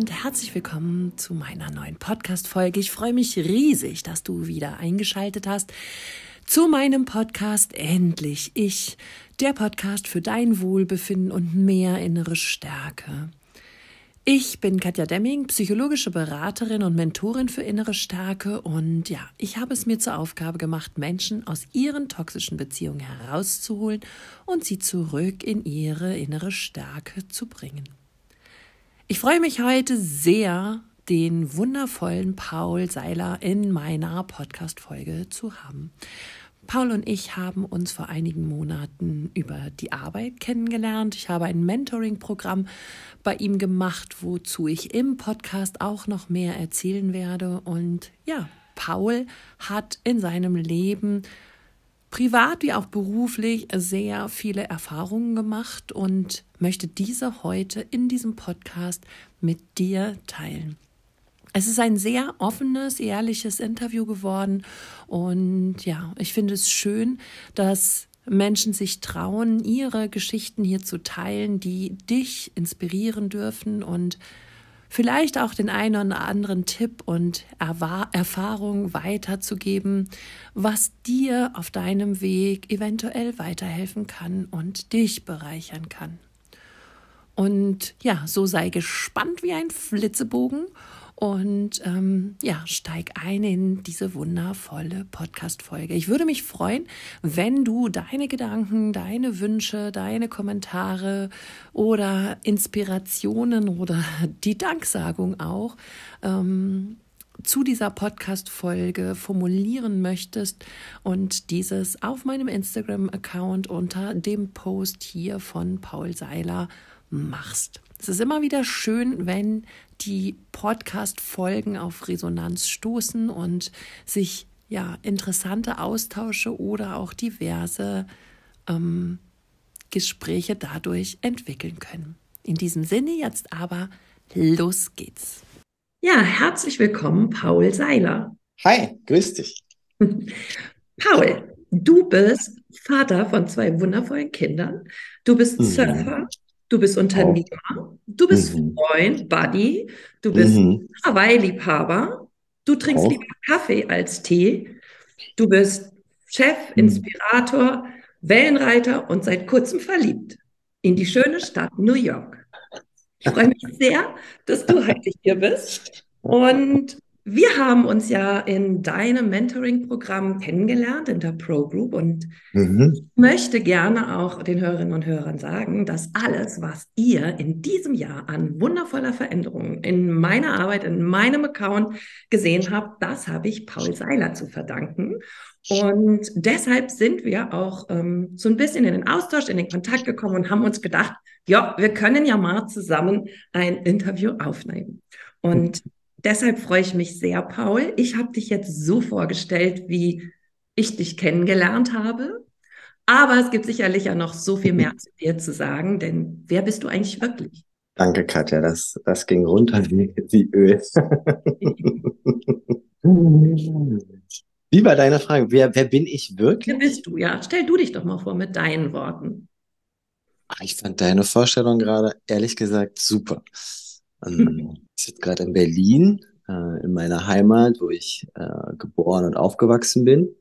und herzlich willkommen zu meiner neuen Podcast-Folge. Ich freue mich riesig, dass du wieder eingeschaltet hast zu meinem Podcast Endlich Ich, der Podcast für dein Wohlbefinden und mehr innere Stärke. Ich bin Katja Demming, psychologische Beraterin und Mentorin für innere Stärke und ja, ich habe es mir zur Aufgabe gemacht, Menschen aus ihren toxischen Beziehungen herauszuholen und sie zurück in ihre innere Stärke zu bringen. Ich freue mich heute sehr, den wundervollen Paul Seiler in meiner Podcast-Folge zu haben. Paul und ich haben uns vor einigen Monaten über die Arbeit kennengelernt. Ich habe ein Mentoring-Programm bei ihm gemacht, wozu ich im Podcast auch noch mehr erzählen werde. Und ja, Paul hat in seinem Leben privat wie auch beruflich sehr viele Erfahrungen gemacht und möchte diese heute in diesem Podcast mit dir teilen. Es ist ein sehr offenes, ehrliches Interview geworden und ja, ich finde es schön, dass Menschen sich trauen, ihre Geschichten hier zu teilen, die dich inspirieren dürfen und vielleicht auch den einen oder anderen Tipp und Erfahrung weiterzugeben, was dir auf deinem Weg eventuell weiterhelfen kann und dich bereichern kann. Und ja, so sei gespannt wie ein Flitzebogen und ähm, ja, steig ein in diese wundervolle Podcast-Folge. Ich würde mich freuen, wenn du deine Gedanken, deine Wünsche, deine Kommentare oder Inspirationen oder die Danksagung auch ähm, zu dieser Podcast-Folge formulieren möchtest und dieses auf meinem Instagram-Account unter dem Post hier von Paul Seiler machst. Es ist immer wieder schön, wenn die Podcast-Folgen auf Resonanz stoßen und sich ja interessante Austausche oder auch diverse ähm, Gespräche dadurch entwickeln können. In diesem Sinne jetzt aber los geht's. Ja, herzlich willkommen, Paul Seiler. Hi, grüß dich. Paul, du bist Vater von zwei wundervollen Kindern. Du bist mhm. Surfer, du bist Unternehmer, du bist mhm. Freund, Buddy, du bist mhm. Hawaii-Liebhaber, du trinkst Auch. lieber Kaffee als Tee, du bist Chef, mhm. Inspirator, Wellenreiter und seit kurzem verliebt in die schöne Stadt New York. Ich freue mich sehr, dass du heute hier bist und wir haben uns ja in deinem Mentoring-Programm kennengelernt, in der Pro Group. Und mhm. ich möchte gerne auch den Hörerinnen und Hörern sagen, dass alles, was ihr in diesem Jahr an wundervoller Veränderungen in meiner Arbeit, in meinem Account gesehen habt, das habe ich Paul Seiler zu verdanken. Und deshalb sind wir auch ähm, so ein bisschen in den Austausch, in den Kontakt gekommen und haben uns gedacht, ja, wir können ja mal zusammen ein Interview aufnehmen. Und Deshalb freue ich mich sehr, Paul. Ich habe dich jetzt so vorgestellt, wie ich dich kennengelernt habe. Aber es gibt sicherlich ja noch so viel mehr zu dir zu sagen, denn wer bist du eigentlich wirklich? Danke, Katja. Das, das ging runter wie, wie Öl. wie deine Frage? Wer, wer bin ich wirklich? Wer bist du? Ja, stell du dich doch mal vor mit deinen Worten. Ich fand deine Vorstellung gerade ehrlich gesagt super. Ähm, ich sitze gerade in Berlin, äh, in meiner Heimat, wo ich äh, geboren und aufgewachsen bin.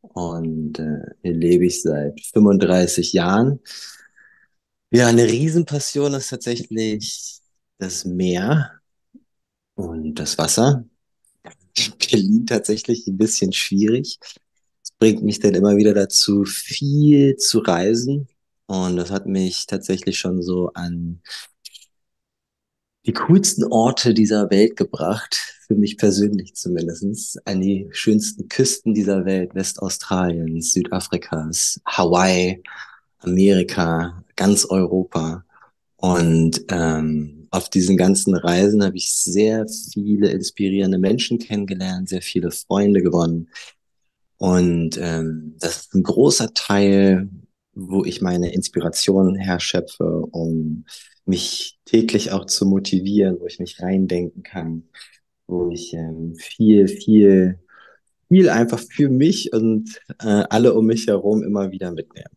Und äh, hier lebe ich seit 35 Jahren. Ja, eine Riesenpassion ist tatsächlich das Meer und das Wasser. Berlin tatsächlich ein bisschen schwierig. Es bringt mich dann immer wieder dazu, viel zu reisen. Und das hat mich tatsächlich schon so an die coolsten Orte dieser Welt gebracht, für mich persönlich zumindestens, an die schönsten Küsten dieser Welt, Westaustraliens, Südafrikas, Hawaii, Amerika, ganz Europa. Und ähm, auf diesen ganzen Reisen habe ich sehr viele inspirierende Menschen kennengelernt, sehr viele Freunde gewonnen. Und ähm, das ist ein großer Teil, wo ich meine Inspiration herschöpfe, um mich täglich auch zu motivieren, wo ich mich reindenken kann, wo ich ähm, viel, viel, viel einfach für mich und äh, alle um mich herum immer wieder mitnehme.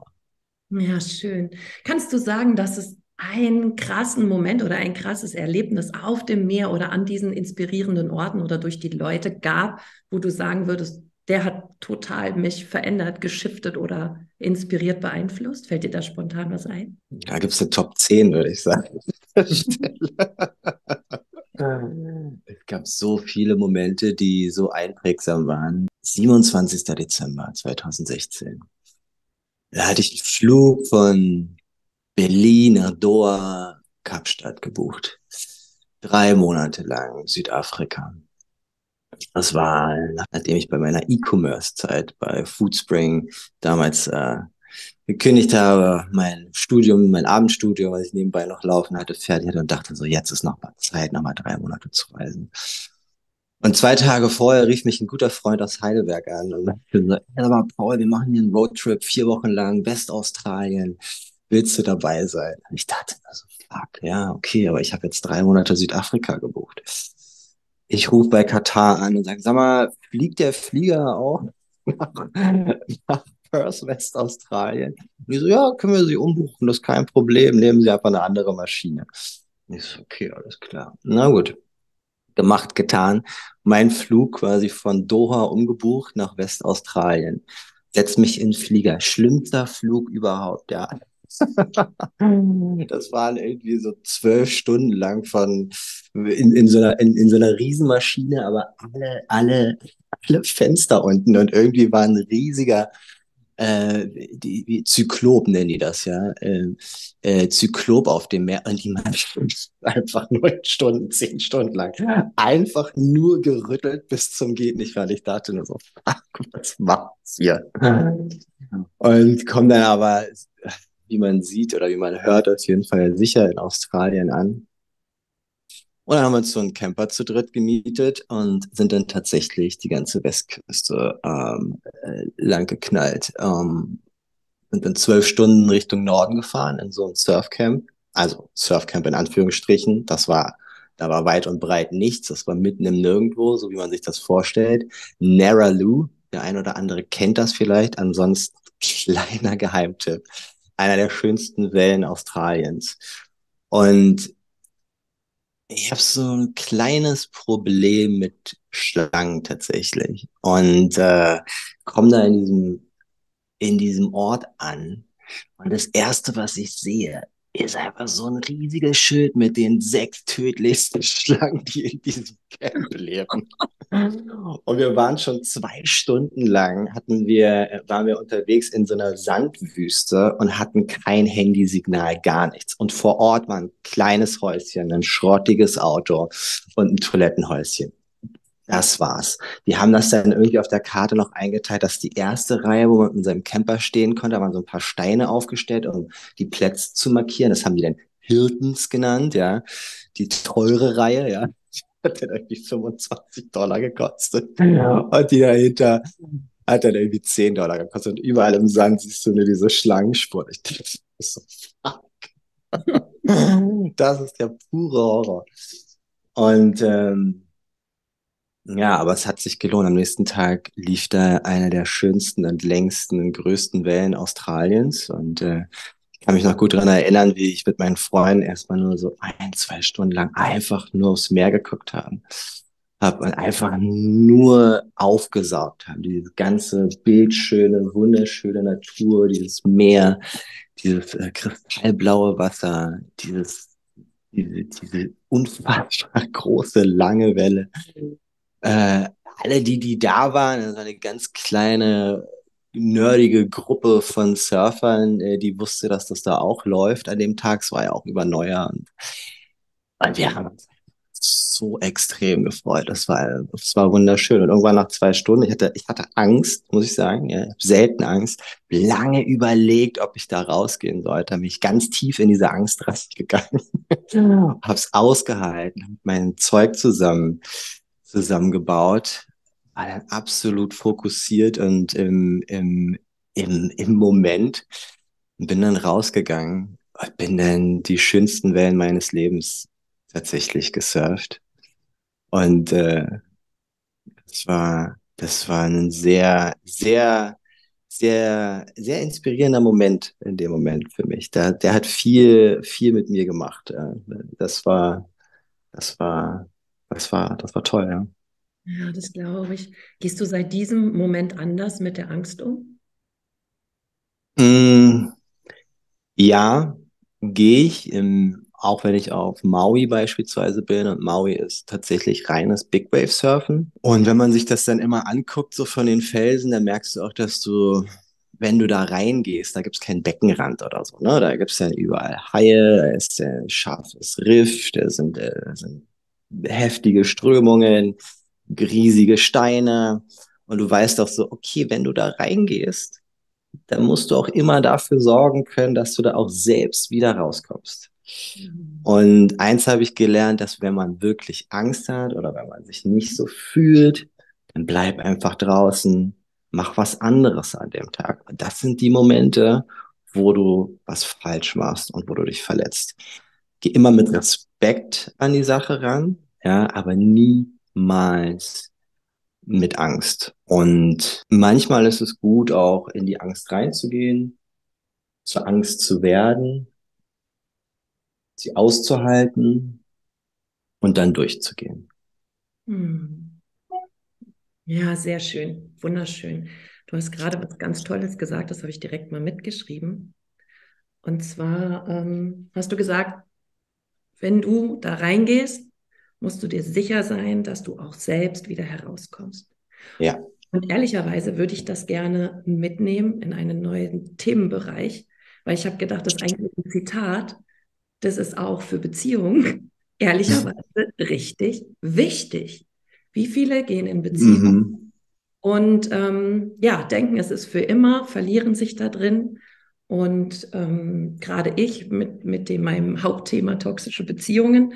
Ja, schön. Kannst du sagen, dass es einen krassen Moment oder ein krasses Erlebnis auf dem Meer oder an diesen inspirierenden Orten oder durch die Leute gab, wo du sagen würdest, total mich verändert, geschiftet oder inspiriert, beeinflusst? Fällt dir da spontan was ein? Da gibt es eine Top 10, würde ich sagen. es gab so viele Momente, die so einprägsam waren. 27. Dezember 2016. Da hatte ich einen Flug von Berlin nach Doha, Kapstadt gebucht. Drei Monate lang Südafrika. Das war, nachdem ich bei meiner E-Commerce-Zeit bei Foodspring damals äh, gekündigt habe, mein Studium, mein Abendstudium, was ich nebenbei noch laufen hatte, fertig hatte und dachte so, jetzt ist noch mal Zeit, noch mal drei Monate zu reisen. Und zwei Tage vorher rief mich ein guter Freund aus Heidelberg an und sagte so, aber Paul, wir machen hier einen Roadtrip, vier Wochen lang, Westaustralien. Willst du dabei sein? Und ich dachte so, fuck, ja, okay, aber ich habe jetzt drei Monate Südafrika gebucht ich rufe bei Katar an und sage, sag mal, fliegt der Flieger auch nach, nach Perth, Westaustralien? Und die so, ja, können wir Sie umbuchen, das ist kein Problem, nehmen Sie einfach eine andere Maschine. Ich so, okay, alles klar. Na gut. Gemacht, getan. Mein Flug quasi von Doha umgebucht nach Westaustralien. Setz mich in Flieger. Schlimmster Flug überhaupt, ja. das waren irgendwie so zwölf Stunden lang von in, in, so einer, in, in so einer Riesenmaschine, aber alle, alle, alle Fenster unten und irgendwie war ein riesiger äh, die, die Zyklop nennen die das ja, äh, äh, Zyklop auf dem Meer und die Maschine einfach neun Stunden, zehn Stunden lang einfach nur gerüttelt bis zum geht nicht, weil ich dachte nur so, fuck, was macht's hier? Und komm dann aber wie man sieht oder wie man hört, auf jeden Fall sicher in Australien an. Und dann haben wir uns so einen Camper zu dritt gemietet und sind dann tatsächlich die ganze Westküste ähm, äh, lang geknallt. Ähm, sind dann zwölf Stunden Richtung Norden gefahren in so ein Surfcamp. Also Surfcamp in Anführungsstrichen. Das war, da war weit und breit nichts. Das war mitten im Nirgendwo, so wie man sich das vorstellt. Narraloo, der ein oder andere kennt das vielleicht. Ansonsten kleiner Geheimtipp einer der schönsten Wellen Australiens. Und ich habe so ein kleines Problem mit Schlangen tatsächlich. Und äh, komme da in diesem, in diesem Ort an. Und das Erste, was ich sehe, ist einfach so ein riesiges Schild mit den sechs tödlichsten Schlangen, die in diesem Camp leben. Und wir waren schon zwei Stunden lang, hatten wir, waren wir unterwegs in so einer Sandwüste und hatten kein Handysignal, gar nichts. Und vor Ort war ein kleines Häuschen, ein schrottiges Auto und ein Toilettenhäuschen. Das war's. Die haben das dann irgendwie auf der Karte noch eingeteilt, dass die erste Reihe, wo man in seinem Camper stehen konnte, da waren so ein paar Steine aufgestellt, um die Plätze zu markieren. Das haben die dann Hiltons genannt, ja. Die teure Reihe, ja. Hat dann irgendwie 25 Dollar gekostet. Ja. Und die dahinter hat dann irgendwie 10 Dollar gekostet. Und überall im Sand siehst du nur diese Schlangenspur. Ich dachte, das ist so fuck. das ist der pure Horror. Und ähm, ja, aber es hat sich gelohnt. Am nächsten Tag lief da eine der schönsten und längsten und größten Wellen Australiens. Und äh, ich kann mich noch gut daran erinnern, wie ich mit meinen Freunden erstmal nur so ein, zwei Stunden lang einfach nur aufs Meer geguckt haben. Hab und einfach nur aufgesaugt haben. Diese ganze bildschöne, wunderschöne Natur, dieses Meer, dieses äh, kristallblaue Wasser, dieses, diese, diese unfassbar große, lange Welle äh, alle, die, die da waren, das war eine ganz kleine, nerdige Gruppe von Surfern, äh, die wusste, dass das da auch läuft an dem Tag. Es war ja auch über Neujahr. Und, und wir haben uns so extrem gefreut. Das war, das war wunderschön. Und irgendwann nach zwei Stunden, ich hatte, ich hatte Angst, muss ich sagen, ja, selten Angst, lange überlegt, ob ich da rausgehen sollte, habe mich ganz tief in diese Angst gegangen, hab's ausgehalten, hab mein Zeug zusammen zusammengebaut, war dann absolut fokussiert und im, im, im, im Moment bin dann rausgegangen, bin dann die schönsten Wellen meines Lebens tatsächlich gesurft. Und äh, das war, das war ein sehr, sehr sehr, sehr inspirierender Moment in dem Moment für mich. Der, der hat viel, viel mit mir gemacht. Das war, das war, das war, das war toll, ja. Ja, das glaube ich. Gehst du seit diesem Moment anders mit der Angst um? Mm, ja, gehe ich, im, auch wenn ich auf Maui beispielsweise bin. Und Maui ist tatsächlich reines Big Wave Surfen. Und wenn man sich das dann immer anguckt, so von den Felsen, dann merkst du auch, dass du, wenn du da reingehst, da gibt's keinen Beckenrand oder so. Ne? Da gibt's dann überall Haie, da ist ein scharfes Riff, da sind, äh, sind heftige Strömungen, riesige Steine. Und du weißt auch so, okay, wenn du da reingehst, dann musst du auch immer dafür sorgen können, dass du da auch selbst wieder rauskommst. Mhm. Und eins habe ich gelernt, dass wenn man wirklich Angst hat oder wenn man sich nicht so fühlt, dann bleib einfach draußen, mach was anderes an dem Tag. Und das sind die Momente, wo du was falsch machst und wo du dich verletzt. Geh immer mit Respekt an die Sache ran, ja, aber niemals mit Angst. Und manchmal ist es gut, auch in die Angst reinzugehen, zur Angst zu werden, sie auszuhalten und dann durchzugehen. Hm. Ja, sehr schön, wunderschön. Du hast gerade was ganz Tolles gesagt, das habe ich direkt mal mitgeschrieben. Und zwar ähm, hast du gesagt, wenn du da reingehst, musst du dir sicher sein, dass du auch selbst wieder herauskommst. Ja. Und ehrlicherweise würde ich das gerne mitnehmen in einen neuen Themenbereich, weil ich habe gedacht, das ist eigentlich ein Zitat, das ist auch für Beziehungen ehrlicherweise richtig wichtig. Wie viele gehen in Beziehungen mhm. und ähm, ja, denken, es ist für immer, verlieren sich da drin. Und ähm, gerade ich mit, mit dem, meinem Hauptthema toxische Beziehungen,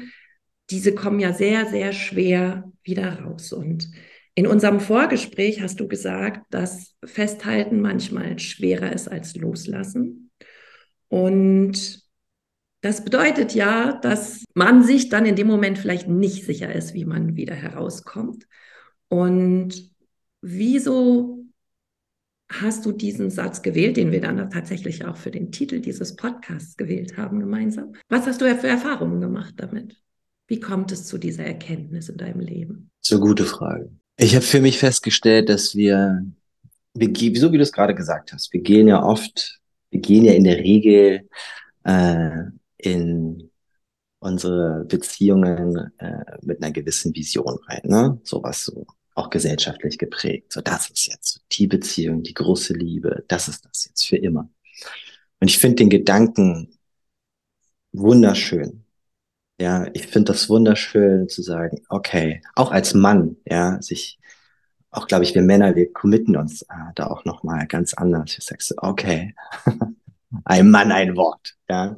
diese kommen ja sehr, sehr schwer wieder raus. Und in unserem Vorgespräch hast du gesagt, dass Festhalten manchmal schwerer ist als Loslassen. Und das bedeutet ja, dass man sich dann in dem Moment vielleicht nicht sicher ist, wie man wieder herauskommt. Und wieso hast du diesen Satz gewählt, den wir dann tatsächlich auch für den Titel dieses Podcasts gewählt haben gemeinsam? Was hast du für Erfahrungen gemacht damit? Wie kommt es zu dieser Erkenntnis in deinem Leben? So gute Frage. Ich habe für mich festgestellt, dass wir, wir, so wie du es gerade gesagt hast, wir gehen ja oft, wir gehen ja in der Regel äh, in unsere Beziehungen äh, mit einer gewissen Vision rein, ne? Sowas so auch gesellschaftlich geprägt. So, das ist jetzt die Beziehung, die große Liebe, das ist das jetzt für immer. Und ich finde den Gedanken wunderschön. Ja, ich finde das wunderschön zu sagen, okay, auch als Mann, ja, sich, auch glaube ich, wir Männer, wir committen uns äh, da auch nochmal ganz anders. Ich sage okay, ein Mann, ein Wort, ja.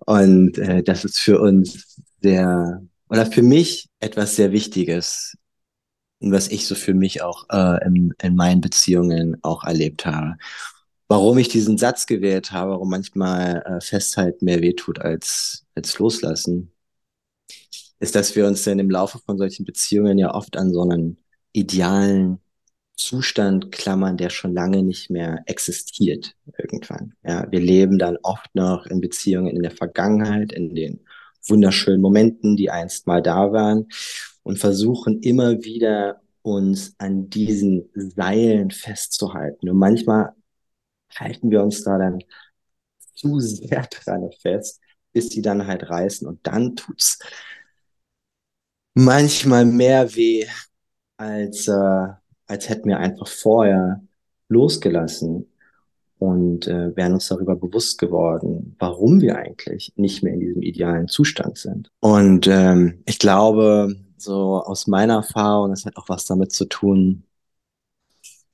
Und äh, das ist für uns sehr, oder für mich etwas sehr Wichtiges, was ich so für mich auch äh, in, in meinen Beziehungen auch erlebt habe warum ich diesen Satz gewählt habe, warum manchmal äh, Festhalten mehr wehtut als, als Loslassen, ist, dass wir uns dann im Laufe von solchen Beziehungen ja oft an so einen idealen Zustand klammern, der schon lange nicht mehr existiert irgendwann. Ja, wir leben dann oft noch in Beziehungen in der Vergangenheit, in den wunderschönen Momenten, die einst mal da waren und versuchen immer wieder uns an diesen Seilen festzuhalten. Und manchmal halten wir uns da dann zu sehr dran fest, bis die dann halt reißen und dann tut's manchmal mehr weh, als, äh, als hätten wir einfach vorher losgelassen und äh, wären uns darüber bewusst geworden, warum wir eigentlich nicht mehr in diesem idealen Zustand sind. Und ähm, ich glaube, so aus meiner Erfahrung, es hat auch was damit zu tun,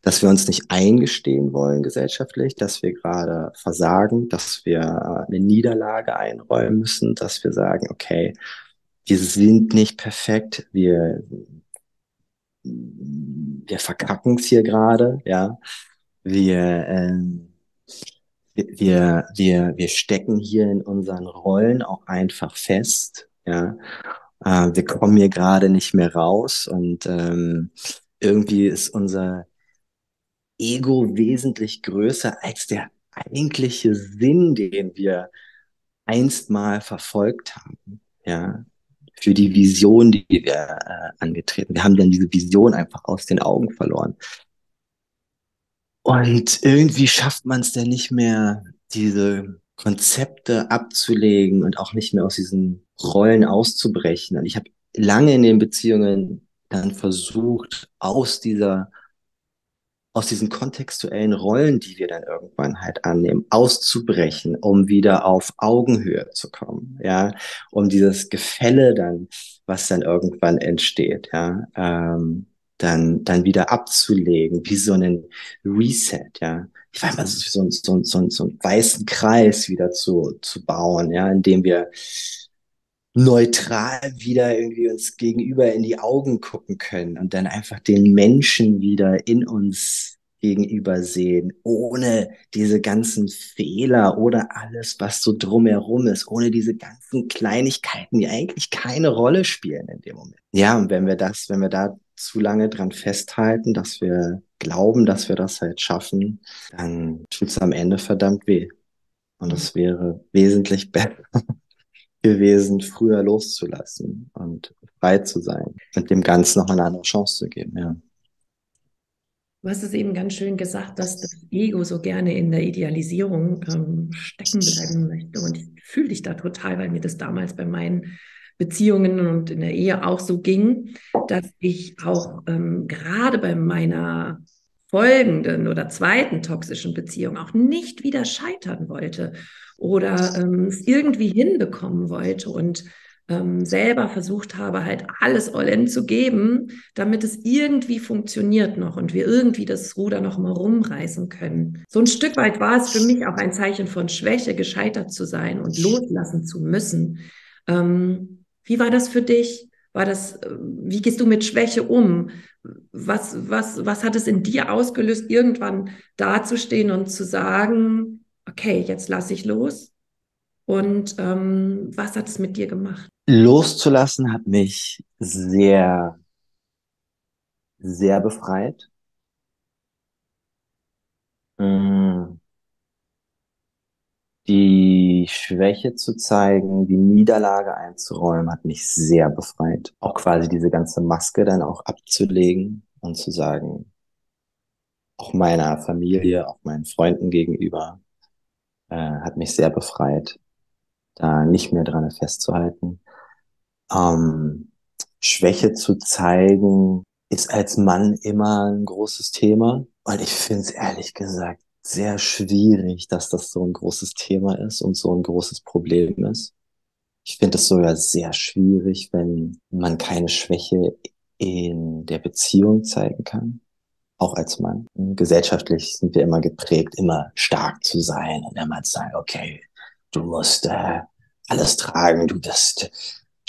dass wir uns nicht eingestehen wollen gesellschaftlich, dass wir gerade versagen, dass wir äh, eine Niederlage einräumen müssen, dass wir sagen, okay, wir sind nicht perfekt, wir, wir verkacken es hier gerade, ja. Wir, ähm, wir, wir, wir stecken hier in unseren Rollen auch einfach fest, ja. Äh, wir kommen hier gerade nicht mehr raus und ähm, irgendwie ist unser Ego wesentlich größer als der eigentliche Sinn, den wir einst mal verfolgt haben. Ja, für die Vision, die wir äh, angetreten. Wir haben dann diese Vision einfach aus den Augen verloren. Und irgendwie schafft man es dann nicht mehr, diese Konzepte abzulegen und auch nicht mehr aus diesen Rollen auszubrechen. Und ich habe lange in den Beziehungen dann versucht, aus dieser aus diesen kontextuellen Rollen, die wir dann irgendwann halt annehmen, auszubrechen, um wieder auf Augenhöhe zu kommen, ja, um dieses Gefälle dann, was dann irgendwann entsteht, ja, ähm, dann, dann wieder abzulegen, wie so einen Reset, ja. Ich weiß mal, so, so, so, so einen weißen Kreis wieder zu, zu bauen, ja, indem wir neutral wieder irgendwie uns gegenüber in die Augen gucken können und dann einfach den Menschen wieder in uns gegenüber sehen, ohne diese ganzen Fehler oder alles, was so drumherum ist, ohne diese ganzen Kleinigkeiten, die eigentlich keine Rolle spielen in dem Moment. Ja, und wenn wir das, wenn wir da zu lange dran festhalten, dass wir glauben, dass wir das halt schaffen, dann tut es am Ende verdammt weh. Und es wäre wesentlich besser gewesen, früher loszulassen und frei zu sein und dem Ganzen noch eine andere Chance zu geben, ja. Du hast es eben ganz schön gesagt, dass das Ego so gerne in der Idealisierung ähm, stecken bleiben möchte. Und ich fühle dich da total, weil mir das damals bei meinen Beziehungen und in der Ehe auch so ging, dass ich auch ähm, gerade bei meiner folgenden oder zweiten toxischen Beziehung auch nicht wieder scheitern wollte oder ähm, es irgendwie hinbekommen wollte und ähm, selber versucht habe, halt alles all-in zu geben, damit es irgendwie funktioniert noch und wir irgendwie das Ruder noch mal rumreißen können. So ein Stück weit war es für mich auch ein Zeichen von Schwäche, gescheitert zu sein und loslassen zu müssen. Ähm, wie war das für dich? War das, äh, wie gehst du mit Schwäche um? Was, was, was hat es in dir ausgelöst, irgendwann dazustehen und zu sagen, okay, jetzt lasse ich los? Und ähm, was hat es mit dir gemacht? Loszulassen hat mich sehr, sehr befreit. Mm die Schwäche zu zeigen, die Niederlage einzuräumen, hat mich sehr befreit. Auch quasi diese ganze Maske dann auch abzulegen und zu sagen, auch meiner Familie, auch meinen Freunden gegenüber, äh, hat mich sehr befreit, da nicht mehr dran festzuhalten. Ähm, Schwäche zu zeigen, ist als Mann immer ein großes Thema. Und ich finde es ehrlich gesagt sehr schwierig, dass das so ein großes Thema ist und so ein großes Problem ist. Ich finde es sogar sehr schwierig, wenn man keine Schwäche in der Beziehung zeigen kann, auch als Mann. Gesellschaftlich sind wir immer geprägt, immer stark zu sein und immer zu sagen, okay, du musst äh, alles tragen, du bist,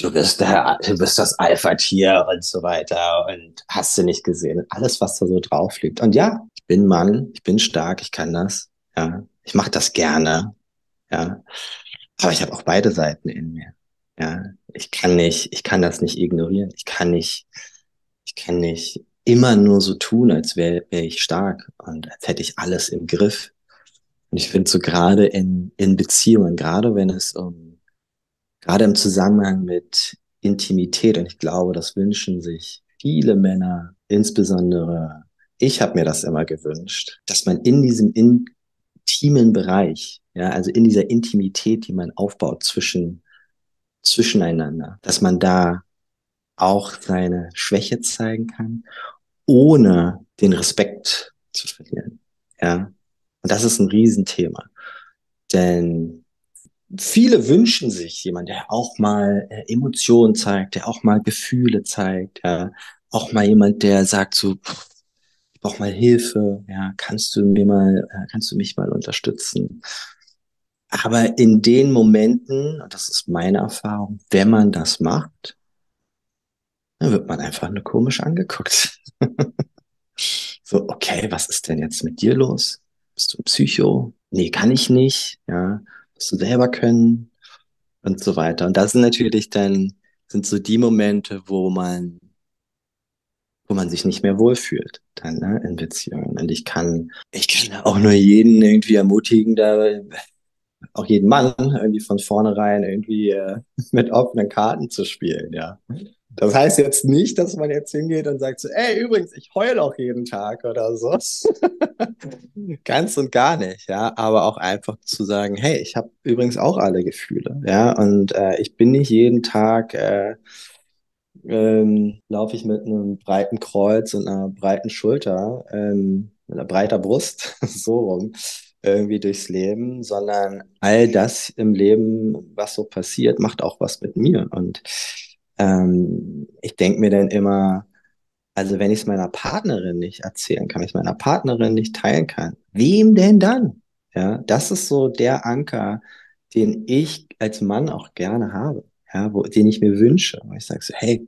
du bist der, du bist das Alpha-Tier und so weiter und hast du nicht gesehen. Alles, was da so drauf liegt. Und ja, bin Mann, ich bin stark, ich kann das. Ja, ich mache das gerne. Ja, aber ich habe auch beide Seiten in mir. Ja, ich kann nicht, ich kann das nicht ignorieren. Ich kann nicht, ich kann nicht immer nur so tun, als wäre wär ich stark und als hätte ich alles im Griff. Und ich finde so gerade in, in Beziehungen, gerade wenn es um, gerade im Zusammenhang mit Intimität, und ich glaube, das wünschen sich viele Männer, insbesondere ich habe mir das immer gewünscht, dass man in diesem intimen Bereich, ja, also in dieser Intimität, die man aufbaut zwischen, zwischeneinander, dass man da auch seine Schwäche zeigen kann, ohne den Respekt zu verlieren. Ja. Und das ist ein Riesenthema. Denn viele wünschen sich jemand, der auch mal äh, Emotionen zeigt, der auch mal Gefühle zeigt, ja. Auch mal jemand, der sagt so, pff, brauche mal Hilfe, ja, kannst du mir mal, äh, kannst du mich mal unterstützen? Aber in den Momenten, und das ist meine Erfahrung, wenn man das macht, dann wird man einfach nur komisch angeguckt. so, okay, was ist denn jetzt mit dir los? Bist du ein Psycho? Nee, kann ich nicht, ja, musst selber können und so weiter. Und das sind natürlich dann, sind so die Momente, wo man wo man sich nicht mehr wohlfühlt dann ne, in Beziehungen. Und ich kann, ich kann auch nur jeden irgendwie ermutigen, da auch jeden Mann irgendwie von vornherein irgendwie äh, mit offenen Karten zu spielen, ja. Das heißt jetzt nicht, dass man jetzt hingeht und sagt so, ey, übrigens, ich heule auch jeden Tag oder so. Ganz und gar nicht, ja. Aber auch einfach zu sagen, hey, ich habe übrigens auch alle Gefühle, ja. Und äh, ich bin nicht jeden Tag äh, ähm, laufe ich mit einem breiten Kreuz und einer breiten Schulter, ähm, mit einer breiter Brust, so rum, irgendwie durchs Leben, sondern all das im Leben, was so passiert, macht auch was mit mir. Und ähm, ich denke mir dann immer, also wenn ich es meiner Partnerin nicht erzählen kann, wenn ich es meiner Partnerin nicht teilen kann, wem denn dann? Ja, das ist so der Anker, den ich als Mann auch gerne habe ja, wo, den ich mir wünsche. Wo ich sage so, hey,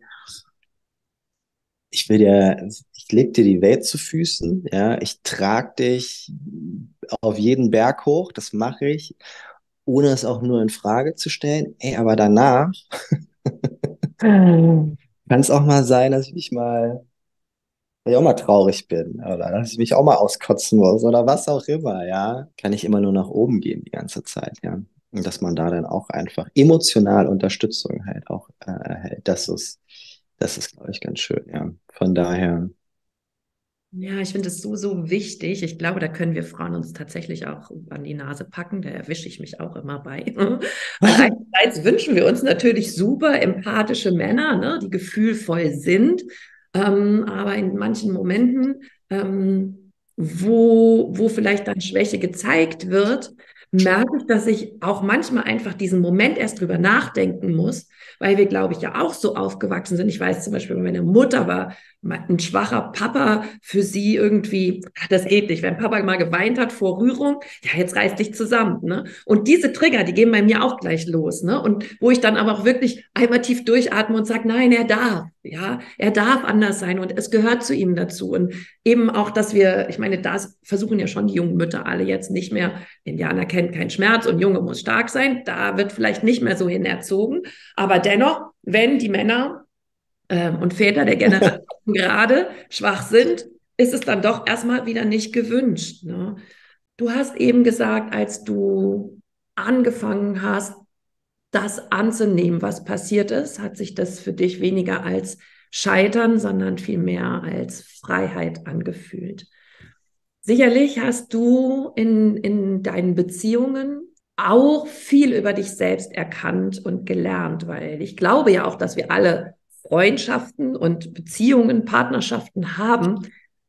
ich will dir, ich leg dir die Welt zu Füßen, ja, ich trage dich auf jeden Berg hoch, das mache ich, ohne es auch nur in Frage zu stellen. Ey, aber danach kann es auch mal sein, dass ich mich mal, dass ich auch mal traurig bin oder dass ich mich auch mal auskotzen muss oder was auch immer, ja, kann ich immer nur nach oben gehen die ganze Zeit, ja. Und dass man da dann auch einfach emotional Unterstützung halt auch äh, erhält. Das ist, das ist, glaube ich, ganz schön, ja. Von daher. Ja, ich finde es so, so wichtig. Ich glaube, da können wir Frauen uns tatsächlich auch an die Nase packen. Da erwische ich mich auch immer bei. einerseits wünschen wir uns natürlich super empathische Männer, ne, die gefühlvoll sind. Ähm, aber in manchen Momenten, ähm, wo, wo vielleicht dann Schwäche gezeigt wird, merke ich, dass ich auch manchmal einfach diesen Moment erst drüber nachdenken muss, weil wir, glaube ich, ja auch so aufgewachsen sind. Ich weiß zum Beispiel, meine Mutter war ein schwacher Papa für sie irgendwie, das geht nicht. Wenn Papa mal geweint hat vor Rührung, ja, jetzt reiß dich zusammen. Ne? Und diese Trigger, die gehen bei mir auch gleich los. Ne? Und wo ich dann aber auch wirklich einmal tief durchatme und sage, nein, er darf. Ja, er darf anders sein und es gehört zu ihm dazu. Und eben auch, dass wir, ich meine, da versuchen ja schon die jungen Mütter alle jetzt nicht mehr, Indianer kennt keinen Schmerz und Junge muss stark sein. Da wird vielleicht nicht mehr so hin erzogen. Aber dennoch, wenn die Männer ähm, und Väter der Generation gerade schwach sind, ist es dann doch erstmal wieder nicht gewünscht. Ne? Du hast eben gesagt, als du angefangen hast, das anzunehmen, was passiert ist, hat sich das für dich weniger als Scheitern, sondern vielmehr als Freiheit angefühlt. Sicherlich hast du in, in deinen Beziehungen auch viel über dich selbst erkannt und gelernt, weil ich glaube ja auch, dass wir alle Freundschaften und Beziehungen, Partnerschaften haben,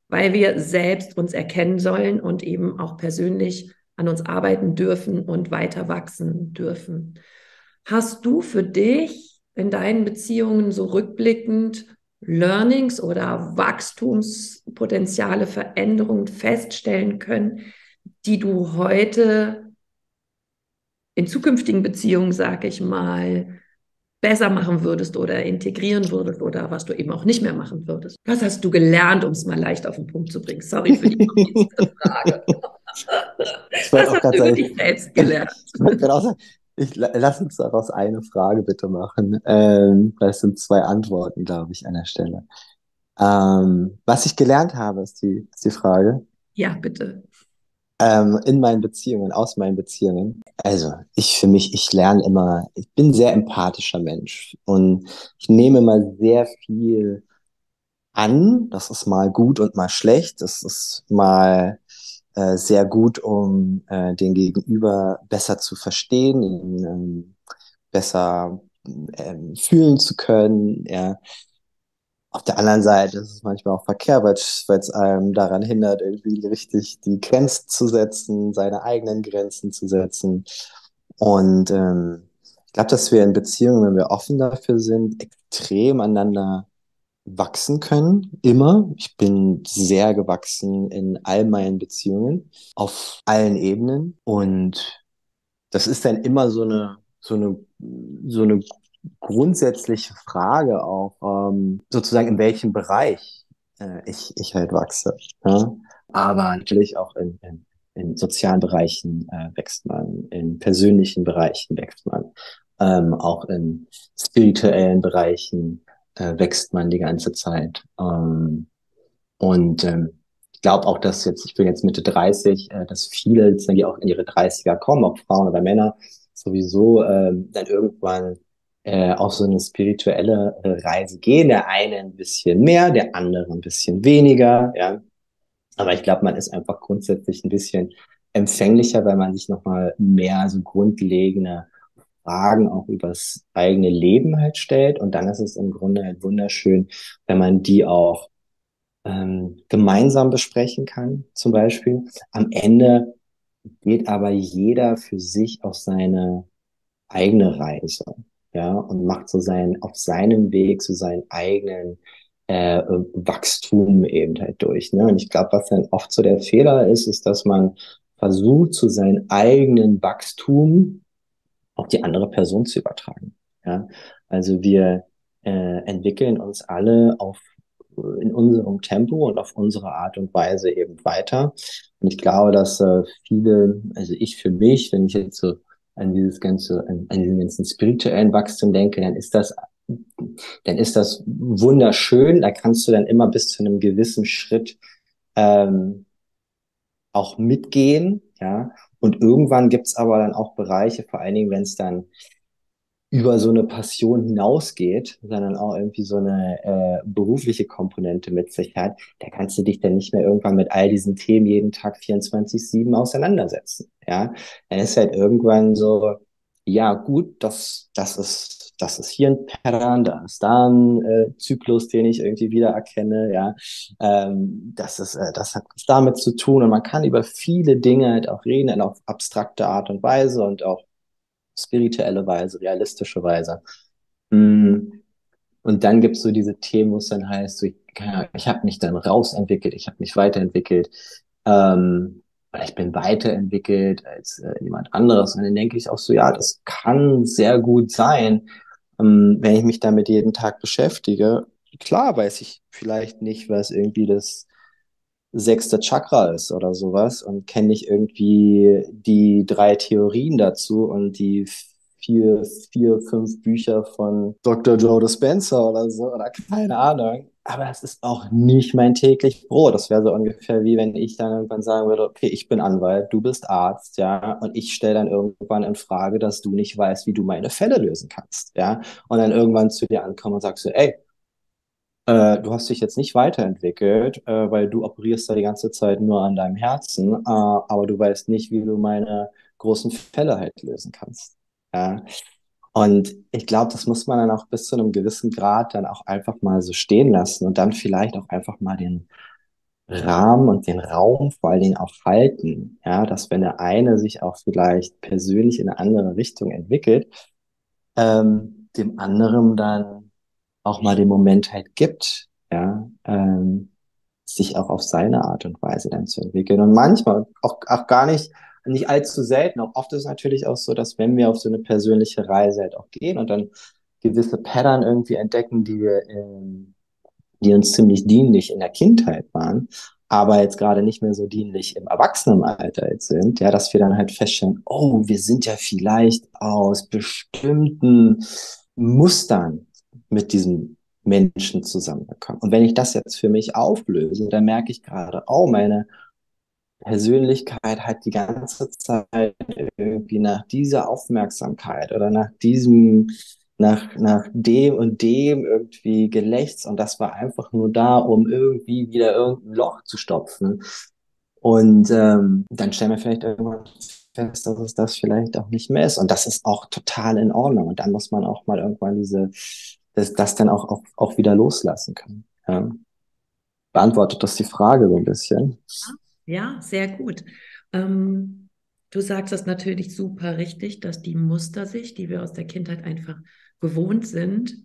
weil wir selbst uns erkennen sollen und eben auch persönlich an uns arbeiten dürfen und weiter wachsen dürfen. Hast du für dich in deinen Beziehungen so rückblickend Learnings oder Wachstumspotenziale, Veränderungen feststellen können, die du heute in zukünftigen Beziehungen, sage ich mal, besser machen würdest oder integrieren würdest oder was du eben auch nicht mehr machen würdest? Was hast du gelernt, um es mal leicht auf den Punkt zu bringen? Sorry für die Frage. was hast du über dich selbst gelernt? Ich, lass uns daraus eine Frage bitte machen. Ähm, das sind zwei Antworten, glaube ich, an der Stelle. Ähm, was ich gelernt habe, ist die, ist die Frage. Ja, bitte ähm, in meinen Beziehungen, aus meinen Beziehungen. Also ich für mich, ich lerne immer, ich bin ein sehr empathischer Mensch und ich nehme immer sehr viel an. Das ist mal gut und mal schlecht. Das ist mal äh, sehr gut, um äh, den Gegenüber besser zu verstehen, ihn ähm, besser ähm, fühlen zu können. Ja. Auf der anderen Seite ist es manchmal auch verkehrt, weil es einem daran hindert, irgendwie richtig die Grenzen zu setzen, seine eigenen Grenzen zu setzen. Und ähm, ich glaube, dass wir in Beziehungen, wenn wir offen dafür sind, extrem aneinander wachsen können. Immer. Ich bin sehr gewachsen in all meinen Beziehungen, auf allen Ebenen. Und das ist dann immer so eine, so eine, so eine grundsätzliche Frage auch, ähm, sozusagen in welchem Bereich äh, ich, ich halt wachse. Ja? Aber natürlich auch in, in, in sozialen Bereichen äh, wächst man, in persönlichen Bereichen wächst man, ähm, auch in spirituellen Bereichen äh, wächst man die ganze Zeit. Ähm, Und ähm, ich glaube auch, dass jetzt, ich bin jetzt Mitte 30, äh, dass viele, die auch in ihre 30er kommen, ob Frauen oder Männer, sowieso äh, dann irgendwann äh, auf so eine spirituelle äh, Reise gehen. Der eine ein bisschen mehr, der andere ein bisschen weniger, ja. Aber ich glaube, man ist einfach grundsätzlich ein bisschen empfänglicher, weil man sich nochmal mehr so grundlegende Fragen auch übers eigene Leben halt stellt. Und dann ist es im Grunde halt wunderschön, wenn man die auch ähm, gemeinsam besprechen kann, zum Beispiel. Am Ende geht aber jeder für sich auf seine eigene Reise, ja, und macht so sein, auf seinem Weg so seinen eigenen äh, Wachstum eben halt durch. Ne? Und ich glaube, was dann oft so der Fehler ist, ist, dass man versucht, zu seinem eigenen Wachstum auf die andere Person zu übertragen. Ja? Also wir äh, entwickeln uns alle auf in unserem Tempo und auf unsere Art und Weise eben weiter. Und ich glaube, dass äh, viele, also ich für mich, wenn ich jetzt so an dieses ganze, an, an diesen ganzen spirituellen Wachstum denke, dann ist das, dann ist das wunderschön. Da kannst du dann immer bis zu einem gewissen Schritt ähm, auch mitgehen, ja. Und irgendwann gibt's aber dann auch Bereiche, vor allen Dingen, wenn es dann über so eine Passion hinausgeht, sondern auch irgendwie so eine äh, berufliche Komponente mit sich hat, da kannst du dich dann nicht mehr irgendwann mit all diesen Themen jeden Tag 24-7 auseinandersetzen. Ja, dann ist halt irgendwann so, ja gut, das, das ist, das ist hier ein Pattern, da ist da ein äh, Zyklus, den ich irgendwie wiedererkenne, ja, ähm, das ist, äh, das hat damit zu tun und man kann über viele Dinge halt auch reden, auf abstrakte Art und Weise und auch spirituelle Weise, realistische Weise. Mm. Und dann gibt's so diese Themen, wo es dann heißt, so, ich, ich habe mich dann rausentwickelt, ich habe mich weiterentwickelt, ähm, ich bin weiterentwickelt als äh, jemand anderes. Und dann denke ich auch so, ja, das kann sehr gut sein, ähm, wenn ich mich damit jeden Tag beschäftige. Klar weiß ich vielleicht nicht, was irgendwie das sechste Chakra ist oder sowas und kenne nicht irgendwie die drei Theorien dazu und die vier, vier, fünf Bücher von Dr. Joe Dispenza oder so oder keine Ahnung. Aber es ist auch nicht mein täglich Brot. Das wäre so ungefähr wie wenn ich dann irgendwann sagen würde, okay, ich bin Anwalt, du bist Arzt, ja, und ich stelle dann irgendwann in Frage, dass du nicht weißt, wie du meine Fälle lösen kannst, ja, und dann irgendwann zu dir ankommen und sagst so, ey, äh, du hast dich jetzt nicht weiterentwickelt, äh, weil du operierst da die ganze Zeit nur an deinem Herzen, äh, aber du weißt nicht, wie du meine großen Fälle halt lösen kannst. Ja. Und ich glaube, das muss man dann auch bis zu einem gewissen Grad dann auch einfach mal so stehen lassen und dann vielleicht auch einfach mal den Rahmen und den Raum vor allen Dingen auch halten. Ja, dass wenn der eine sich auch vielleicht persönlich in eine andere Richtung entwickelt, ähm, dem anderen dann auch mal den Moment halt gibt, ja, ähm, sich auch auf seine Art und Weise dann zu entwickeln. Und manchmal auch, auch gar nicht, nicht allzu selten, auch oft ist es natürlich auch so, dass wenn wir auf so eine persönliche Reise halt auch gehen und dann gewisse Pattern irgendwie entdecken, die wir, ähm, die uns ziemlich dienlich in der Kindheit waren, aber jetzt gerade nicht mehr so dienlich im Erwachsenenalter jetzt sind, ja, dass wir dann halt feststellen, oh, wir sind ja vielleicht aus bestimmten Mustern mit diesem Menschen zusammengekommen. Und wenn ich das jetzt für mich auflöse, dann merke ich gerade, oh, meine Persönlichkeit hat die ganze Zeit irgendwie nach dieser Aufmerksamkeit oder nach diesem, nach, nach dem und dem irgendwie gelächzt und das war einfach nur da, um irgendwie wieder irgendein Loch zu stopfen. Und ähm, dann stellen wir vielleicht irgendwann fest, dass es das vielleicht auch nicht mehr ist. Und das ist auch total in Ordnung. Und dann muss man auch mal irgendwann diese das, das dann auch, auch, auch wieder loslassen kann. Ja. Beantwortet das die Frage so ein bisschen? Ja, sehr gut. Ähm, du sagst das natürlich super richtig, dass die Muster sich, die wir aus der Kindheit einfach gewohnt sind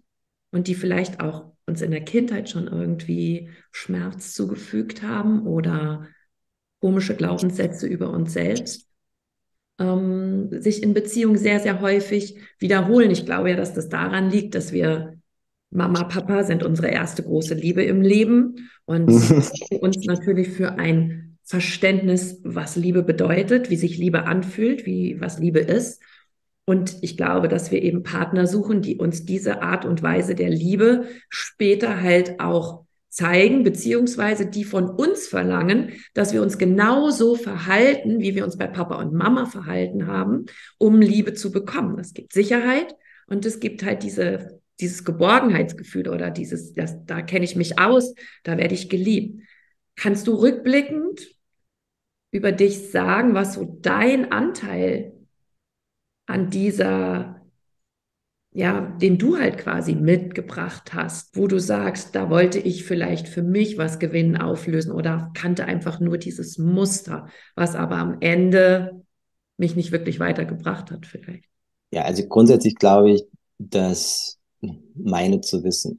und die vielleicht auch uns in der Kindheit schon irgendwie Schmerz zugefügt haben oder komische Glaubenssätze über uns selbst, ähm, sich in Beziehungen sehr, sehr häufig wiederholen. Ich glaube ja, dass das daran liegt, dass wir Mama, Papa sind unsere erste große Liebe im Leben und uns natürlich für ein Verständnis, was Liebe bedeutet, wie sich Liebe anfühlt, wie was Liebe ist. Und ich glaube, dass wir eben Partner suchen, die uns diese Art und Weise der Liebe später halt auch zeigen, beziehungsweise die von uns verlangen, dass wir uns genauso verhalten, wie wir uns bei Papa und Mama verhalten haben, um Liebe zu bekommen. Es gibt Sicherheit und es gibt halt diese, dieses Geborgenheitsgefühl oder dieses, das, da kenne ich mich aus, da werde ich geliebt. Kannst du rückblickend über dich sagen, was so dein Anteil an dieser ja, den du halt quasi mitgebracht hast, wo du sagst, da wollte ich vielleicht für mich was gewinnen, auflösen oder kannte einfach nur dieses Muster, was aber am Ende mich nicht wirklich weitergebracht hat vielleicht. Ja, also grundsätzlich glaube ich, dass meine zu wissen,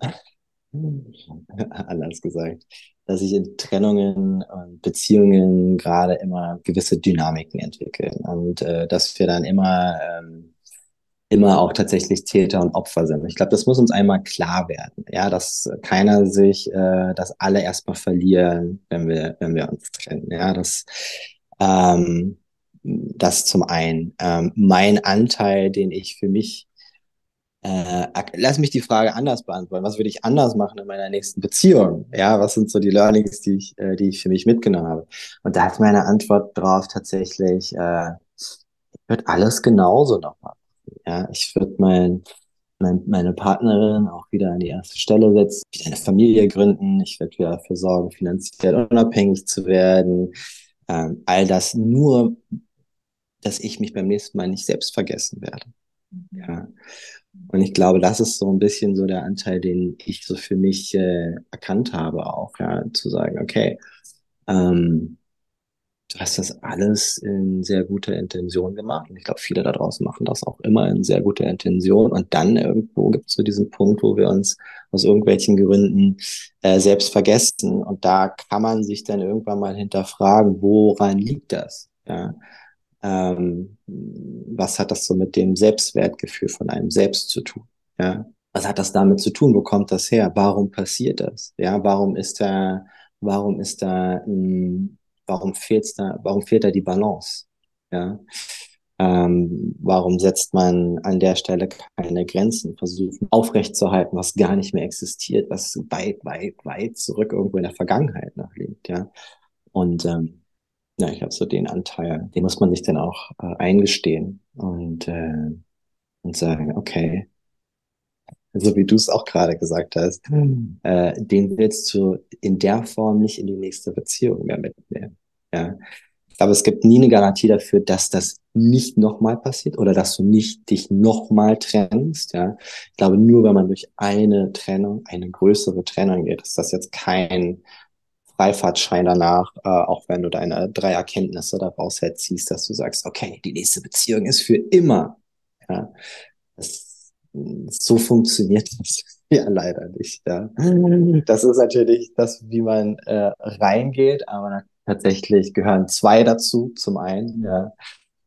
anders gesagt, dass sich in Trennungen und Beziehungen gerade immer gewisse Dynamiken entwickeln und äh, dass wir dann immer ähm, immer auch tatsächlich Täter und Opfer sind. Ich glaube, das muss uns einmal klar werden, ja, dass keiner sich, äh, dass alle erstmal verlieren, wenn wir, wenn wir uns trennen, ja, das, ähm, das zum einen. Ähm, mein Anteil, den ich für mich äh, lass mich die Frage anders beantworten. Was würde ich anders machen in meiner nächsten Beziehung? Ja, was sind so die Learnings, die ich, äh, die ich für mich mitgenommen habe? Und da ist meine Antwort drauf tatsächlich, äh, ich würde alles genauso nochmal ja, ich würde mein, mein, meine Partnerin auch wieder an die erste Stelle setzen, wieder eine Familie gründen. Ich werde wieder dafür sorgen, finanziell unabhängig zu werden. Ähm, all das nur, dass ich mich beim nächsten Mal nicht selbst vergessen werde. Ja. Und ich glaube, das ist so ein bisschen so der Anteil, den ich so für mich äh, erkannt habe, auch, ja, zu sagen, okay, ähm, du hast das alles in sehr guter Intention gemacht. Und ich glaube, viele da draußen machen das auch immer in sehr guter Intention. Und dann irgendwo gibt es so diesen Punkt, wo wir uns aus irgendwelchen Gründen äh, selbst vergessen. Und da kann man sich dann irgendwann mal hinterfragen, woran liegt das? Ja. Ähm, was hat das so mit dem Selbstwertgefühl von einem selbst zu tun? Ja. Was hat das damit zu tun? Wo kommt das her? Warum passiert das? Ja, warum ist da, warum ist da ein warum fehlt's da, warum fehlt da die Balance? Ja. Ähm, warum setzt man an der Stelle keine Grenzen, versucht aufrechtzuerhalten, was gar nicht mehr existiert, was weit, weit, weit zurück irgendwo in der Vergangenheit noch liegt, ja. Und ähm, ja, ich habe so den Anteil, den muss man sich dann auch äh, eingestehen und, äh, und sagen, okay, so wie du es auch gerade gesagt hast, mhm. äh, den willst du in der Form nicht in die nächste Beziehung mehr mitnehmen. Ja. Ich glaube, es gibt nie eine Garantie dafür, dass das nicht nochmal passiert oder dass du nicht dich nochmal trennst. Ja. Ich glaube, nur wenn man durch eine Trennung, eine größere Trennung geht, ist das jetzt kein Freifahrtschein danach, äh, auch wenn du deine drei Erkenntnisse daraus herziehst, dass du sagst, okay, die nächste Beziehung ist für immer. Ja. Das, so funktioniert das ja leider nicht. Ja. Das ist natürlich das, wie man äh, reingeht, aber tatsächlich gehören zwei dazu. Zum einen, ja,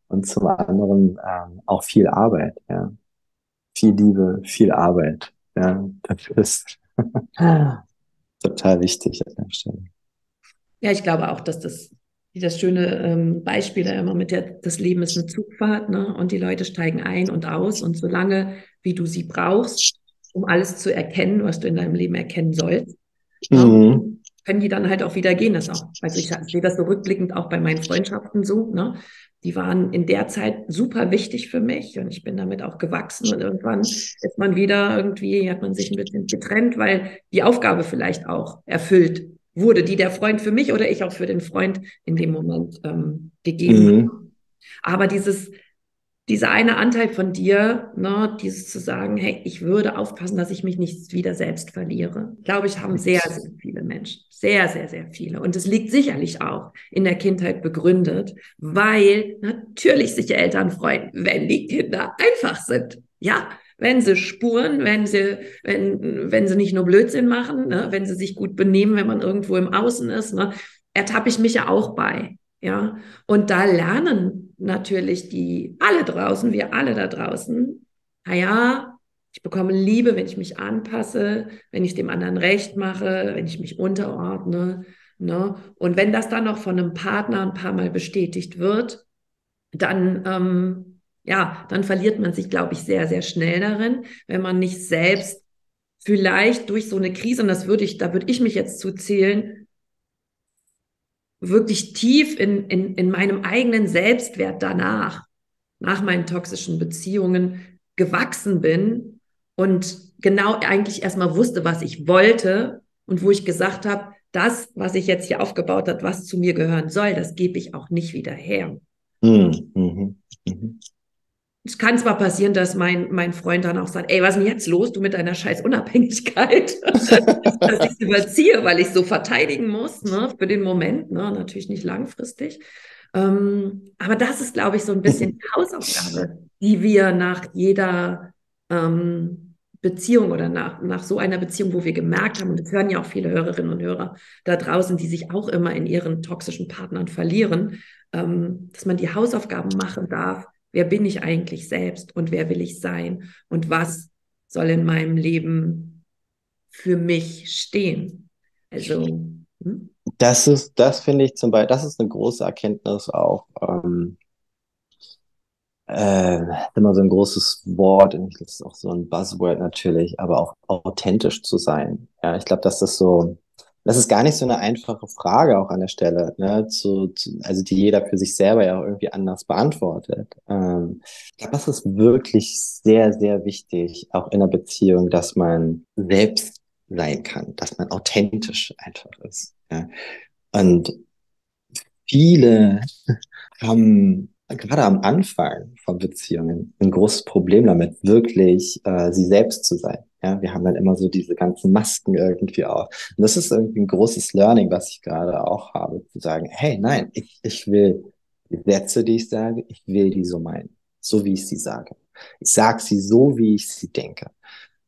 und zum anderen ähm, auch viel Arbeit, ja. Viel Liebe, viel Arbeit. Ja, das ist total wichtig an der Stelle. Ja, ich glaube auch, dass das das schöne ähm, Beispiel da immer mit der, das Leben ist eine Zugfahrt, ne? Und die Leute steigen ein und aus und solange wie du sie brauchst, um alles zu erkennen, was du in deinem Leben erkennen sollst, ne? mhm können die dann halt auch wieder gehen. Das auch, also ich sehe das so rückblickend auch bei meinen Freundschaften so, ne? Die waren in der Zeit super wichtig für mich und ich bin damit auch gewachsen und irgendwann ist man wieder irgendwie, hat man sich ein bisschen getrennt, weil die Aufgabe vielleicht auch erfüllt wurde, die der Freund für mich oder ich auch für den Freund in dem Moment ähm, gegeben mhm. hat. Aber dieses, dieser eine Anteil von dir, ne, dieses zu sagen, hey, ich würde aufpassen, dass ich mich nicht wieder selbst verliere, glaube ich, haben sehr, sehr viele Menschen. Sehr, sehr, sehr viele. Und es liegt sicherlich auch in der Kindheit begründet, weil natürlich sich Eltern freuen, wenn die Kinder einfach sind. Ja, wenn sie spuren, wenn sie, wenn, wenn sie nicht nur Blödsinn machen, ne, wenn sie sich gut benehmen, wenn man irgendwo im Außen ist, ne, ertappe ich mich ja auch bei. Ja, und da lernen natürlich die alle draußen, wir alle da draußen, naja, ich bekomme Liebe, wenn ich mich anpasse, wenn ich dem anderen recht mache, wenn ich mich unterordne. Ne? Und wenn das dann noch von einem Partner ein paar Mal bestätigt wird, dann, ähm, ja, dann verliert man sich, glaube ich, sehr, sehr schnell darin, wenn man nicht selbst vielleicht durch so eine Krise, und das würde ich, da würde ich mich jetzt zu zählen, wirklich tief in, in, in meinem eigenen Selbstwert danach, nach meinen toxischen Beziehungen gewachsen bin und genau eigentlich erstmal wusste, was ich wollte und wo ich gesagt habe, das, was ich jetzt hier aufgebaut habe, was zu mir gehören soll, das gebe ich auch nicht wieder her. Mhm. Mhm. Es kann zwar passieren, dass mein, mein Freund dann auch sagt, ey, was ist denn jetzt los, du mit deiner scheiß Unabhängigkeit? dass ich überziehe, weil ich so verteidigen muss, ne, für den Moment, ne, natürlich nicht langfristig. Ähm, aber das ist, glaube ich, so ein bisschen die Hausaufgabe, die wir nach jeder ähm, Beziehung oder nach, nach so einer Beziehung, wo wir gemerkt haben, und das hören ja auch viele Hörerinnen und Hörer da draußen, die sich auch immer in ihren toxischen Partnern verlieren, ähm, dass man die Hausaufgaben machen darf, wer bin ich eigentlich selbst und wer will ich sein und was soll in meinem Leben für mich stehen. Also. Hm? Das ist, das finde ich zum Beispiel, das ist eine große Erkenntnis auch. Ähm, äh, immer so ein großes Wort, das ist auch so ein Buzzword natürlich, aber auch authentisch zu sein. Ja, ich glaube, das so, das ist gar nicht so eine einfache Frage auch an der Stelle, ne, zu, zu, also die jeder für sich selber ja auch irgendwie anders beantwortet. Ähm, ich glaube, das ist wirklich sehr, sehr wichtig, auch in einer Beziehung, dass man selbst sein kann, dass man authentisch einfach ist. Ja. Und viele haben gerade am Anfang von Beziehungen ein großes Problem damit, wirklich äh, sie selbst zu sein. Ja, wir haben dann immer so diese ganzen Masken irgendwie auch. Und das ist irgendwie ein großes Learning, was ich gerade auch habe, zu sagen, hey, nein, ich, ich will die Sätze, die ich sage, ich will die so meinen, so wie ich sie sage. Ich sage sie so, wie ich sie denke.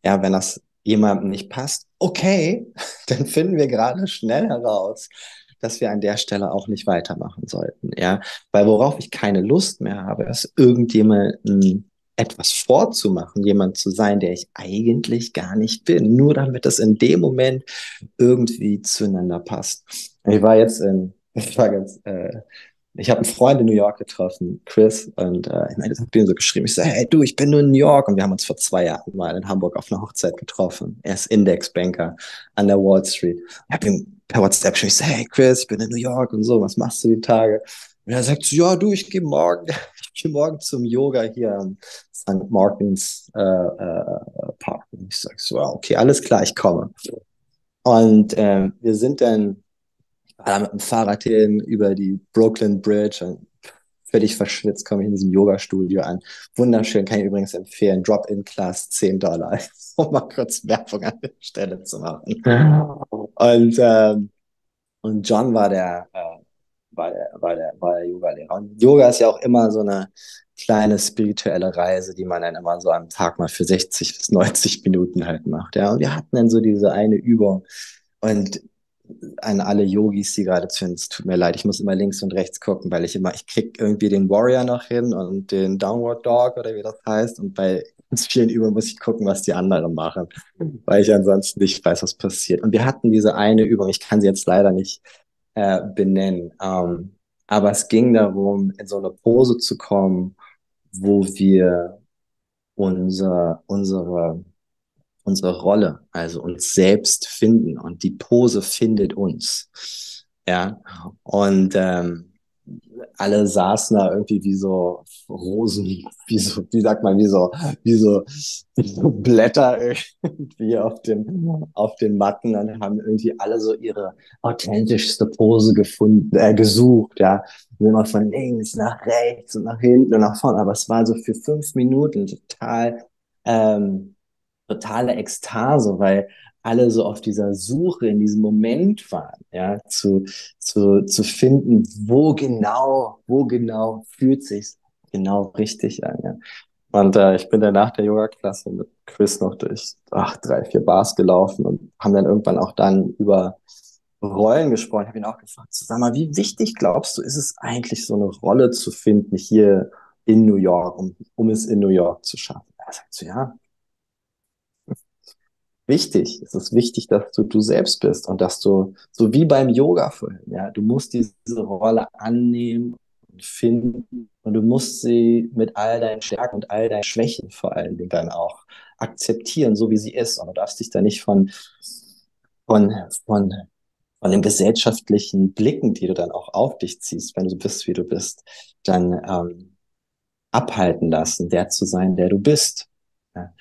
Ja, wenn das jemandem nicht passt, okay, dann finden wir gerade schnell heraus, dass wir an der Stelle auch nicht weitermachen sollten. Ja, weil worauf ich keine Lust mehr habe, ist irgendjemanden etwas vorzumachen, jemand zu sein, der ich eigentlich gar nicht bin, nur damit das in dem Moment irgendwie zueinander passt. Ich war jetzt in, ich war ganz, äh, ich habe einen Freund in New York getroffen, Chris, und äh, ich meine, ich habe ihm so geschrieben, ich so, hey du, ich bin nur in New York und wir haben uns vor zwei Jahren mal in Hamburg auf einer Hochzeit getroffen. Er ist Indexbanker an der Wall Street. Ich habe ihm per WhatsApp geschrieben, ich so, hey Chris, ich bin in New York und so, was machst du die Tage? Und er sagt so, ja du, ich gehe morgen, gehe morgen zum Yoga hier am St. Martins äh, äh, Park. Und ich sag so, okay, alles klar, ich komme. Und äh, wir sind dann da mit dem Fahrrad hin über die Brooklyn Bridge und völlig verschwitzt komme ich in diesem Yoga-Studio an. Wunderschön, kann ich übrigens empfehlen. Drop-in-Class 10 Dollar, um mal kurz Werbung an der Stelle zu machen. Und, ähm, und John war der, äh, war der, war der, war der Yoga-Lehrer. Und Yoga ist ja auch immer so eine kleine spirituelle Reise, die man dann immer so am Tag mal für 60 bis 90 Minuten halt macht. Ja, und wir hatten dann so diese eine Übung. Und an alle Yogis, die gerade zuhören, es tut mir leid, ich muss immer links und rechts gucken, weil ich immer, ich krieg irgendwie den Warrior noch hin und den Downward Dog oder wie das heißt und bei ganz vielen Übungen muss ich gucken, was die anderen machen, weil ich ansonsten nicht weiß, was passiert. Und wir hatten diese eine Übung, ich kann sie jetzt leider nicht äh, benennen, ähm, aber es ging darum, in so eine Pose zu kommen, wo wir unser, unsere unsere Rolle, also uns selbst finden. Und die Pose findet uns. Ja, und ähm, alle saßen da irgendwie wie so Rosen, wie so, wie sagt man, wie so, wie so, wie so Blätter irgendwie auf den, auf den Matten und haben irgendwie alle so ihre authentischste Pose gefunden, äh, gesucht, ja. Immer von links nach rechts und nach hinten und nach vorne. Aber es war so für fünf Minuten total, ähm, totale Ekstase, weil alle so auf dieser Suche in diesem Moment waren, ja, zu, zu, zu finden, wo genau, wo genau fühlt sich's genau richtig an, ja. Und äh, ich bin dann nach der Yoga-Klasse mit Chris noch durch ach, drei, vier Bars gelaufen und haben dann irgendwann auch dann über Rollen gesprochen. Ich habe ihn auch gefragt, sag mal, wie wichtig glaubst du, ist es eigentlich, so eine Rolle zu finden hier in New York, um, um es in New York zu schaffen? Er sagt so, ja, wichtig. Es ist wichtig, dass du du selbst bist und dass du, so wie beim Yoga vorhin, ja, du musst diese Rolle annehmen und finden und du musst sie mit all deinen Stärken und all deinen Schwächen vor allen Dingen dann auch akzeptieren, so wie sie ist. Und du darfst dich da nicht von, von, von, von den gesellschaftlichen Blicken, die du dann auch auf dich ziehst, wenn du bist, wie du bist, dann ähm, abhalten lassen, der zu sein, der du bist. Ja.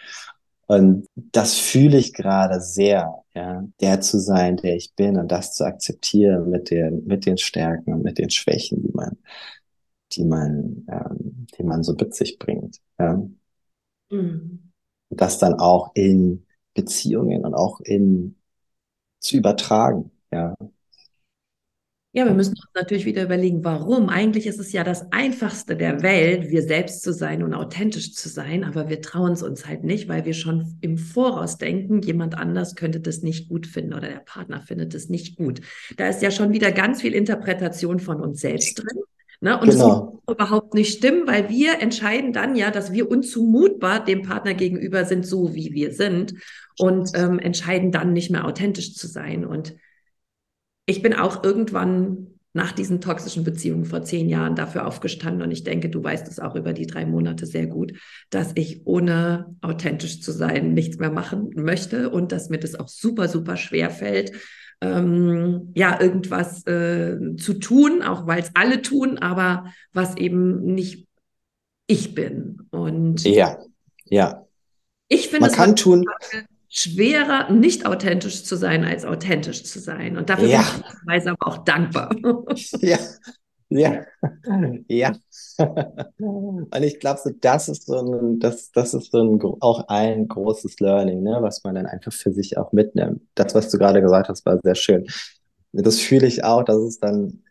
Und das fühle ich gerade sehr, ja, der zu sein, der ich bin und das zu akzeptieren mit den, mit den Stärken und mit den Schwächen, die man, die man, ähm, die man so mit sich bringt. Ja. Mhm. Das dann auch in Beziehungen und auch in zu übertragen, ja. Ja, wir müssen uns natürlich wieder überlegen, warum. Eigentlich ist es ja das Einfachste der Welt, wir selbst zu sein und authentisch zu sein, aber wir trauen es uns halt nicht, weil wir schon im Voraus denken, jemand anders könnte das nicht gut finden oder der Partner findet es nicht gut. Da ist ja schon wieder ganz viel Interpretation von uns selbst drin. Ne? Und genau. das muss überhaupt nicht stimmen, weil wir entscheiden dann ja, dass wir unzumutbar dem Partner gegenüber sind, so wie wir sind und ähm, entscheiden dann nicht mehr authentisch zu sein. Und ich bin auch irgendwann nach diesen toxischen Beziehungen vor zehn Jahren dafür aufgestanden und ich denke, du weißt es auch über die drei Monate sehr gut, dass ich ohne authentisch zu sein nichts mehr machen möchte und dass mir das auch super, super schwer fällt, ähm, ja, irgendwas äh, zu tun, auch weil es alle tun, aber was eben nicht ich bin. Und ja, ja. Ich finde, man kann tun schwerer, nicht authentisch zu sein, als authentisch zu sein. Und dafür ja. bin ich aber auch dankbar. Ja, ja, ja. Und ich glaube, so, das ist so ein, das, das ist so ein, auch ein großes Learning, ne, was man dann einfach für sich auch mitnimmt. Das, was du gerade gesagt hast, war sehr schön. Das fühle ich auch, dass es dann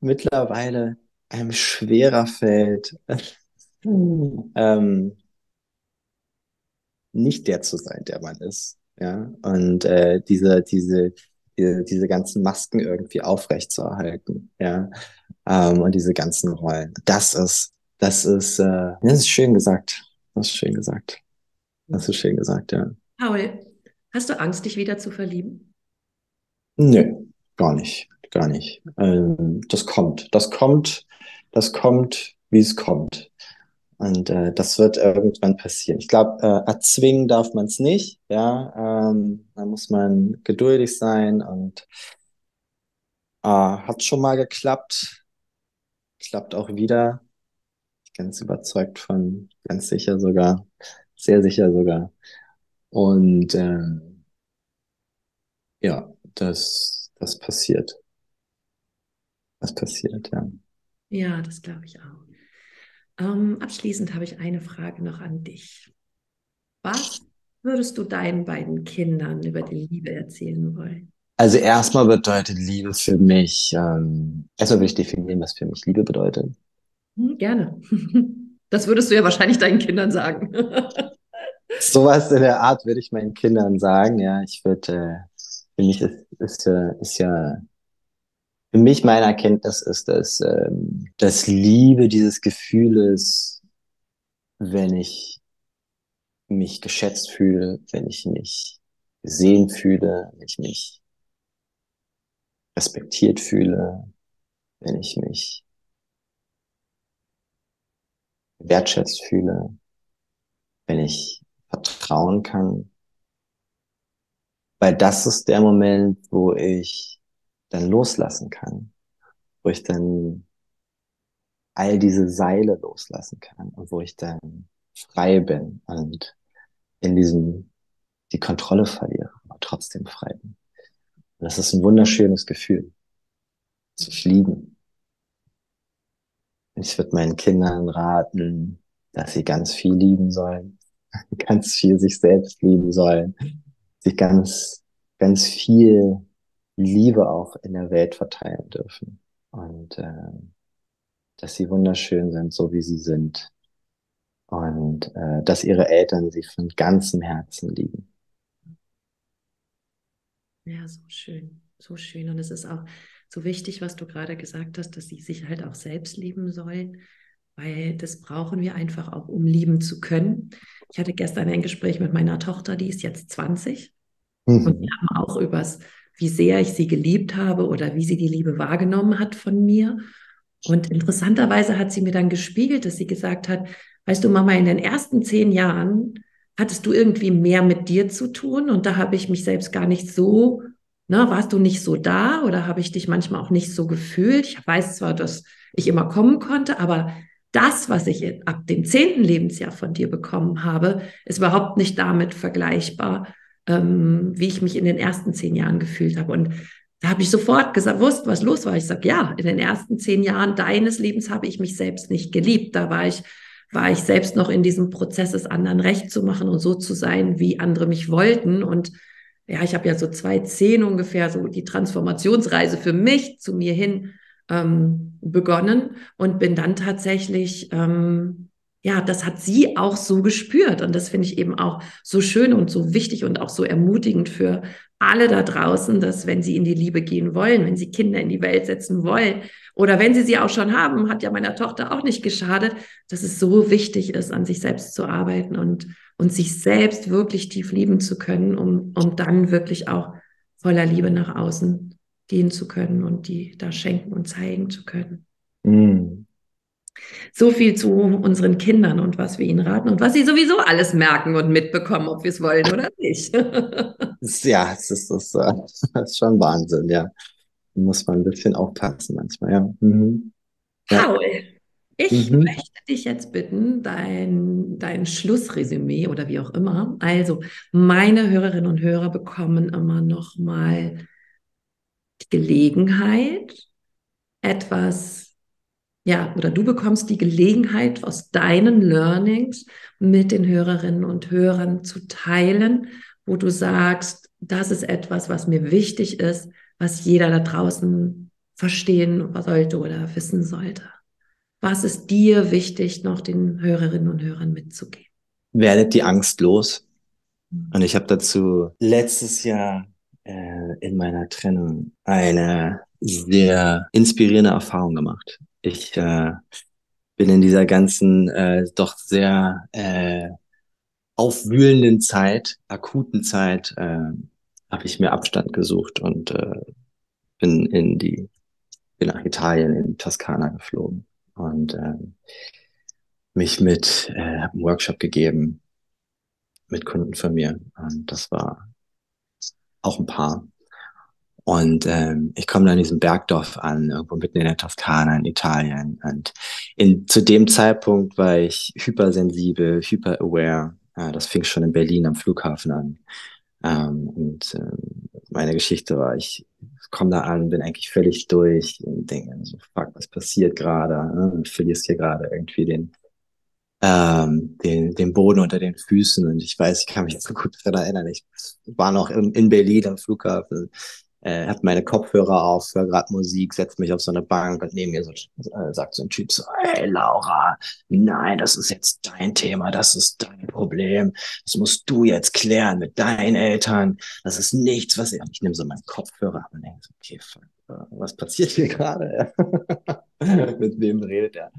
mittlerweile einem schwerer fällt, ähm, nicht der zu sein, der man ist. Ja, und äh, diese, diese, diese, diese ganzen Masken irgendwie aufrechtzuerhalten. Ja, ähm, und diese ganzen Rollen. Das ist, das ist, äh, das ist schön gesagt. Das ist schön gesagt. Das ist schön gesagt, ja. Paul, hast du Angst, dich wieder zu verlieben? Nö, gar nicht, gar nicht. Ähm, das kommt, das kommt, das kommt, wie es kommt. Und äh, das wird irgendwann passieren. Ich glaube, äh, erzwingen darf man es nicht. Ja, ähm, da muss man geduldig sein und äh, hat schon mal geklappt, klappt auch wieder. Ganz überzeugt von, ganz sicher sogar, sehr sicher sogar. Und äh, ja, das, das passiert. Das passiert, ja. Ja, das glaube ich auch. Ähm, abschließend habe ich eine Frage noch an dich. Was würdest du deinen beiden Kindern über die Liebe erzählen wollen? Also erstmal bedeutet Liebe für mich, ähm, erstmal will ich definieren, was für mich Liebe bedeutet. Hm, gerne. Das würdest du ja wahrscheinlich deinen Kindern sagen. Sowas in der Art würde ich meinen Kindern sagen, ja. Ich würde, äh, für mich ist, ist, ist ja für mich meine Erkenntnis ist, dass ähm, das Liebe dieses Gefühles, wenn ich mich geschätzt fühle, wenn ich mich gesehen fühle, wenn ich mich respektiert fühle, wenn ich mich wertschätzt fühle, wenn ich vertrauen kann. Weil das ist der Moment, wo ich dann loslassen kann, wo ich dann all diese Seile loslassen kann und wo ich dann frei bin und in diesem die Kontrolle verliere, aber trotzdem frei bin. Und das ist ein wunderschönes Gefühl, zu fliegen. Ich würde meinen Kindern raten, dass sie ganz viel lieben sollen, ganz viel sich selbst lieben sollen, sich ganz, ganz viel Liebe auch in der Welt verteilen dürfen. Und äh, dass sie wunderschön sind, so wie sie sind. Und äh, dass ihre Eltern sie von ganzem Herzen lieben. Ja, so schön, so schön. Und es ist auch so wichtig, was du gerade gesagt hast, dass sie sich halt auch selbst lieben sollen, weil das brauchen wir einfach auch, um lieben zu können. Ich hatte gestern ein Gespräch mit meiner Tochter, die ist jetzt 20. Mhm. Und wir haben auch übers wie sehr ich sie geliebt habe oder wie sie die Liebe wahrgenommen hat von mir. Und interessanterweise hat sie mir dann gespiegelt, dass sie gesagt hat, weißt du, Mama, in den ersten zehn Jahren hattest du irgendwie mehr mit dir zu tun und da habe ich mich selbst gar nicht so, ne, warst du nicht so da oder habe ich dich manchmal auch nicht so gefühlt? Ich weiß zwar, dass ich immer kommen konnte, aber das, was ich ab dem zehnten Lebensjahr von dir bekommen habe, ist überhaupt nicht damit vergleichbar, ähm, wie ich mich in den ersten zehn Jahren gefühlt habe. Und da habe ich sofort gesagt, wusste, was los war. Ich sage, ja, in den ersten zehn Jahren deines Lebens habe ich mich selbst nicht geliebt. Da war ich, war ich selbst noch in diesem Prozess, es anderen recht zu machen und so zu sein, wie andere mich wollten. Und ja, ich habe ja so zwei zehn ungefähr so die Transformationsreise für mich zu mir hin ähm, begonnen und bin dann tatsächlich, ähm, ja, das hat sie auch so gespürt. Und das finde ich eben auch so schön und so wichtig und auch so ermutigend für alle da draußen, dass wenn sie in die Liebe gehen wollen, wenn sie Kinder in die Welt setzen wollen oder wenn sie sie auch schon haben, hat ja meiner Tochter auch nicht geschadet, dass es so wichtig ist, an sich selbst zu arbeiten und, und sich selbst wirklich tief lieben zu können, um, um dann wirklich auch voller Liebe nach außen gehen zu können und die da schenken und zeigen zu können. Mm. So viel zu unseren Kindern und was wir ihnen raten und was sie sowieso alles merken und mitbekommen, ob wir es wollen oder nicht. ja, es ist, das, äh, das ist schon Wahnsinn, ja. Da muss man ein bisschen aufpassen manchmal, ja. Mhm. Paul, ich mhm. möchte dich jetzt bitten, dein, dein Schlussresümee oder wie auch immer. Also, meine Hörerinnen und Hörer bekommen immer noch mal die Gelegenheit, etwas, ja, oder du bekommst die Gelegenheit, aus deinen Learnings mit den Hörerinnen und Hörern zu teilen, wo du sagst, das ist etwas, was mir wichtig ist, was jeder da draußen verstehen sollte oder wissen sollte. Was ist dir wichtig, noch den Hörerinnen und Hörern mitzugeben? Werdet die Angst los. Mhm. Und ich habe dazu letztes Jahr äh, in meiner Trennung eine sehr inspirierende Erfahrung gemacht. Ich äh, bin in dieser ganzen äh, doch sehr äh, aufwühlenden Zeit, akuten Zeit, äh, habe ich mir Abstand gesucht und äh, bin in die bin nach Italien in Toskana geflogen und äh, mich mit äh, einen Workshop gegeben mit Kunden von mir und das war auch ein paar. Und ähm, ich komme dann in diesem Bergdorf an, irgendwo mitten in der Toskana in Italien. Und in, zu dem Zeitpunkt war ich hypersensibel, hyper-aware. Äh, das fing schon in Berlin am Flughafen an. Ähm, und ähm, meine Geschichte war, ich komme da an, bin eigentlich völlig durch und denke so, fuck, was passiert gerade? Ne? Und verlierst hier gerade irgendwie den, ähm, den, den Boden unter den Füßen. Und ich weiß, ich kann mich so gut daran erinnern. Ich war noch in, in Berlin am Flughafen, äh, habe meine Kopfhörer auf, höre gerade Musik, setze mich auf so eine Bank und neben mir so, äh, sagt so ein Typ so, hey Laura, nein, das ist jetzt dein Thema, das ist dein Problem. Das musst du jetzt klären mit deinen Eltern. Das ist nichts, was ich, ich nehme so meinen Kopfhörer ab und denke so, okay, fuck, was passiert hier gerade? mit wem redet er?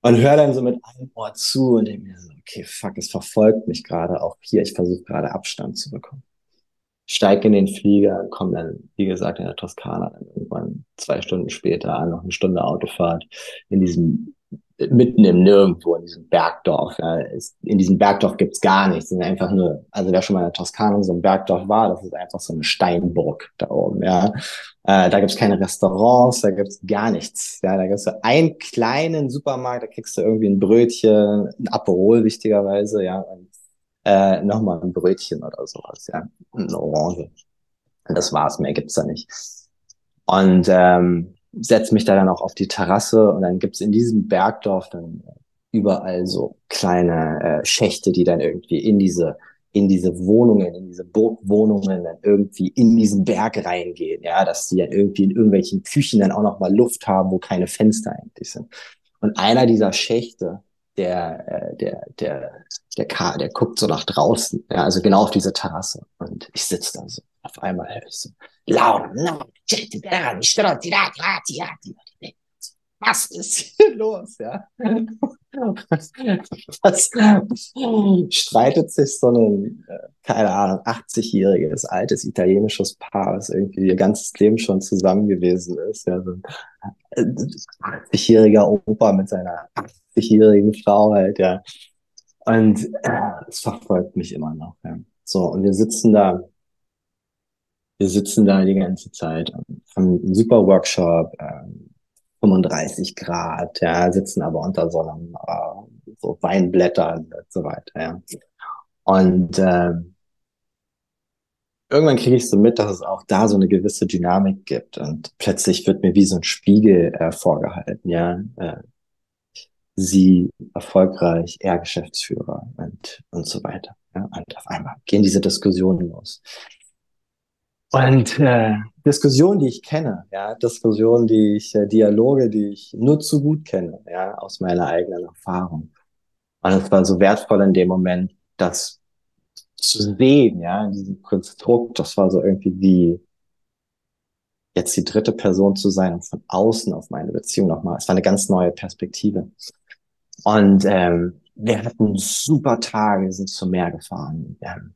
und höre dann so mit einem Ohr zu und denke mir so, okay, fuck, es verfolgt mich gerade auch hier. Ich versuche gerade Abstand zu bekommen. Steige in den Flieger, komme dann, wie gesagt, in der Toskana dann irgendwann zwei Stunden später an, noch eine Stunde Autofahrt in diesem mitten im Nirgendwo, in diesem Bergdorf. Ja. in diesem Bergdorf gibt's gar nichts. Sind einfach nur, also wer schon mal in der Toskana so ein Bergdorf war, das ist einfach so eine Steinburg da oben. Ja. Äh, da gibt's keine Restaurants, da gibt's gar nichts. Ja. Da gibt's so einen kleinen Supermarkt, da kriegst du irgendwie ein Brötchen, ein Aperol wichtigerweise, ja, und äh, nochmal ein Brötchen oder sowas, ja, eine Orange. Das war's, mehr gibt's da nicht. Und ähm, setze mich da dann auch auf die Terrasse und dann gibt's in diesem Bergdorf dann überall so kleine äh, Schächte, die dann irgendwie in diese in diese Wohnungen, in diese Burgwohnungen dann irgendwie in diesen Berg reingehen, ja, dass die dann irgendwie in irgendwelchen Küchen dann auch noch mal Luft haben, wo keine Fenster eigentlich sind. Und einer dieser Schächte, der, äh, der, der, der, K, der guckt so nach draußen, ja, also genau auf diese Terrasse. Und ich sitze da so. Auf einmal höre ich so, laut, was ist hier los, ja? Was, streitet sich so ein, äh, keine Ahnung, 80-jähriges altes italienisches Paar, das irgendwie ihr ganzes Leben schon zusammen gewesen ist, ja, so ein 80-jähriger Opa mit seiner 80-jährigen Frau halt, ja. Und äh, es verfolgt mich immer noch. Ja. So, und wir sitzen da, wir sitzen da die ganze Zeit, haben einen super Workshop, äh, 35 Grad, ja, sitzen aber unter so einem äh, so Weinblättern und so weiter, ja. Und äh, irgendwann kriege ich so mit, dass es auch da so eine gewisse Dynamik gibt und plötzlich wird mir wie so ein Spiegel äh, vorgehalten, ja. Äh, sie erfolgreich, er Geschäftsführer und, und so weiter. Ja? Und auf einmal gehen diese Diskussionen los. Und äh, Diskussionen, die ich kenne, ja, Diskussionen, die ich, äh, Dialoge, die ich nur zu gut kenne, ja, aus meiner eigenen Erfahrung. Und es war so wertvoll in dem Moment, das zu sehen, ja, in diesem Konstrukt, das war so irgendwie wie jetzt die dritte Person zu sein und von außen auf meine Beziehung nochmal. Es war eine ganz neue Perspektive. Und ähm, wir hatten super Tage, sind zum Meer gefahren. Wir haben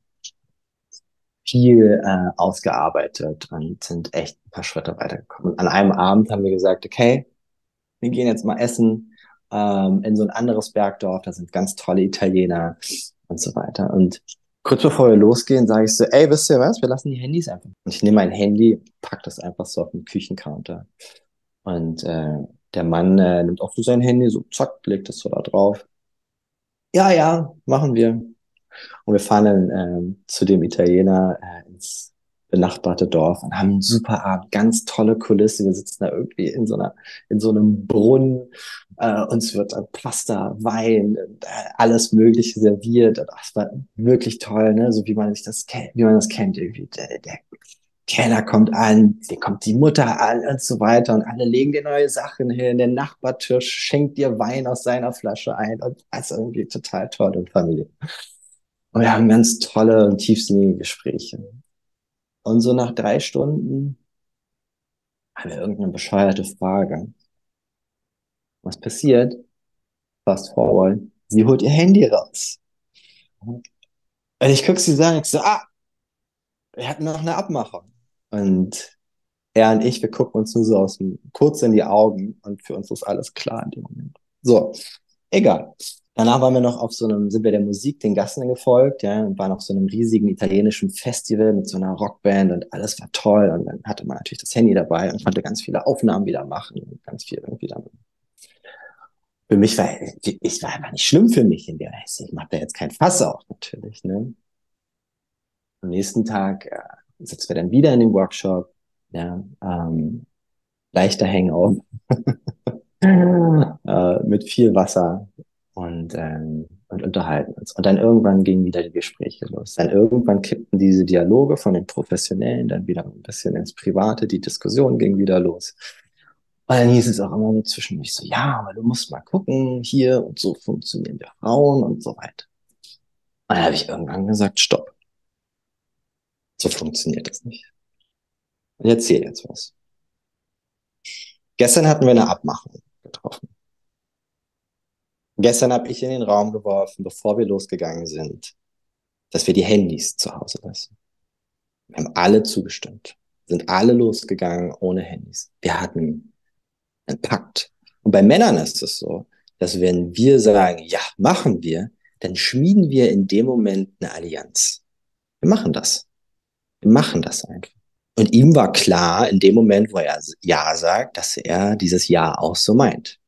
viel äh, ausgearbeitet und sind echt ein paar Schritte weitergekommen. Und an einem Abend haben wir gesagt, okay, wir gehen jetzt mal essen ähm, in so ein anderes Bergdorf, da sind ganz tolle Italiener und so weiter. Und kurz bevor wir losgehen, sage ich so, ey, wisst ihr was, wir lassen die Handys einfach. Und ich nehme mein Handy, pack das einfach so auf den Küchencounter. Und äh, der Mann äh, nimmt auch so sein Handy, so zack, legt es so da drauf. Ja, ja, machen wir. Und wir fahren dann äh, zu dem Italiener äh, ins benachbarte Dorf und haben einen super Abend, ganz tolle Kulisse. Wir sitzen da irgendwie in so einer, in so einem Brunnen. Äh, uns wird äh, Pasta, Wein, äh, alles Mögliche serviert. Das war wirklich toll, ne? So wie man sich das kennt, wie man das kennt irgendwie. Der, der Kellner kommt an, die kommt die Mutter an und so weiter und alle legen dir neue Sachen hin, der Nachbartisch schenkt dir Wein aus seiner Flasche ein und das ist irgendwie total toll und Familie. Und wir haben ganz tolle und tiefsinnige Gespräche. Und so nach drei Stunden haben wir irgendeine bescheuerte Frage. Was passiert? Fast forward. Sie holt ihr Handy raus. Und ich gucke sie sagen, ich so, ah, wir hatten noch eine Abmachung. Und er und ich, wir gucken uns nur so aus dem, kurz in die Augen und für uns ist alles klar in dem Moment. So, egal. Danach waren wir noch auf so einem, sind wir der Musik den Gassen gefolgt, ja, und waren auf so einem riesigen italienischen Festival mit so einer Rockband und alles war toll. Und dann hatte man natürlich das Handy dabei und konnte ganz viele Aufnahmen wieder machen und ganz viel irgendwie dann. Für mich war, ich war einfach nicht schlimm für mich in der Weise. Ich mache da jetzt kein Fass auf, natürlich, ne. Am nächsten Tag, ja, sitzen wir dann wieder in dem Workshop, ja, ähm, leichter Hangout äh, mit viel Wasser und, ähm, und unterhalten uns. Und dann irgendwann gingen wieder die Gespräche los. Dann irgendwann kippten diese Dialoge von den Professionellen dann wieder ein bisschen ins Private, die Diskussion ging wieder los. Und dann hieß es auch immer so zwischen mich so, ja, aber du musst mal gucken, hier und so funktionieren wir Frauen und so weiter. Und dann habe ich irgendwann gesagt, stopp. So funktioniert das nicht. Und ich erzähle jetzt was. Gestern hatten wir eine Abmachung getroffen. Gestern habe ich in den Raum geworfen, bevor wir losgegangen sind, dass wir die Handys zu Hause lassen. Wir haben alle zugestimmt, sind alle losgegangen ohne Handys. Wir hatten einen Pakt. Und bei Männern ist es so, dass wenn wir sagen, ja, machen wir, dann schmieden wir in dem Moment eine Allianz. Wir machen das. Wir machen das einfach. Und ihm war klar, in dem Moment, wo er Ja sagt, dass er dieses Ja auch so meint.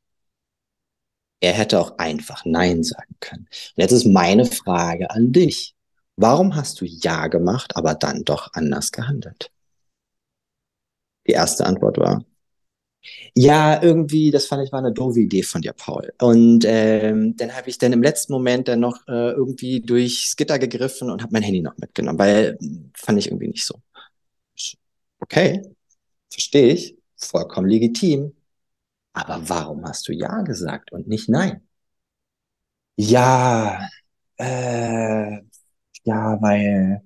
Er hätte auch einfach Nein sagen können. Und jetzt ist meine Frage an dich. Warum hast du Ja gemacht, aber dann doch anders gehandelt? Die erste Antwort war, ja, irgendwie, das fand ich war eine doofe Idee von dir, Paul. Und ähm, dann habe ich dann im letzten Moment dann noch äh, irgendwie durchs Gitter gegriffen und habe mein Handy noch mitgenommen, weil fand ich irgendwie nicht so. Okay, verstehe ich, vollkommen legitim. Aber warum hast du Ja gesagt und nicht Nein? Ja, äh, ja, weil,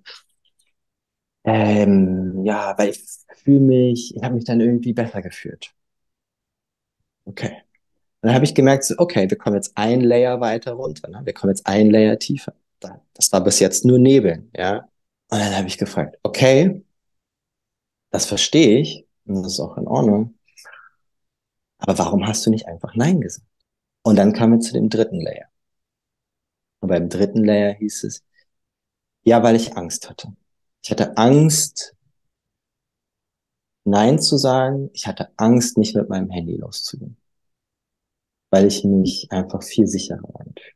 ähm, ja, weil ich fühle mich, ich habe mich dann irgendwie besser gefühlt. Okay. dann habe ich gemerkt, okay, wir kommen jetzt ein Layer weiter runter. Ne? Wir kommen jetzt ein Layer tiefer. Das war bis jetzt nur Nebel, ja. Und dann habe ich gefragt, okay, das verstehe ich und das ist auch in Ordnung. Aber warum hast du nicht einfach Nein gesagt? Und dann kamen wir zu dem dritten Layer. Und beim dritten Layer hieß es, ja, weil ich Angst hatte. Ich hatte Angst, Nein zu sagen. Ich hatte Angst, nicht mit meinem Handy loszugehen. Weil ich mich einfach viel sicherer anfühle.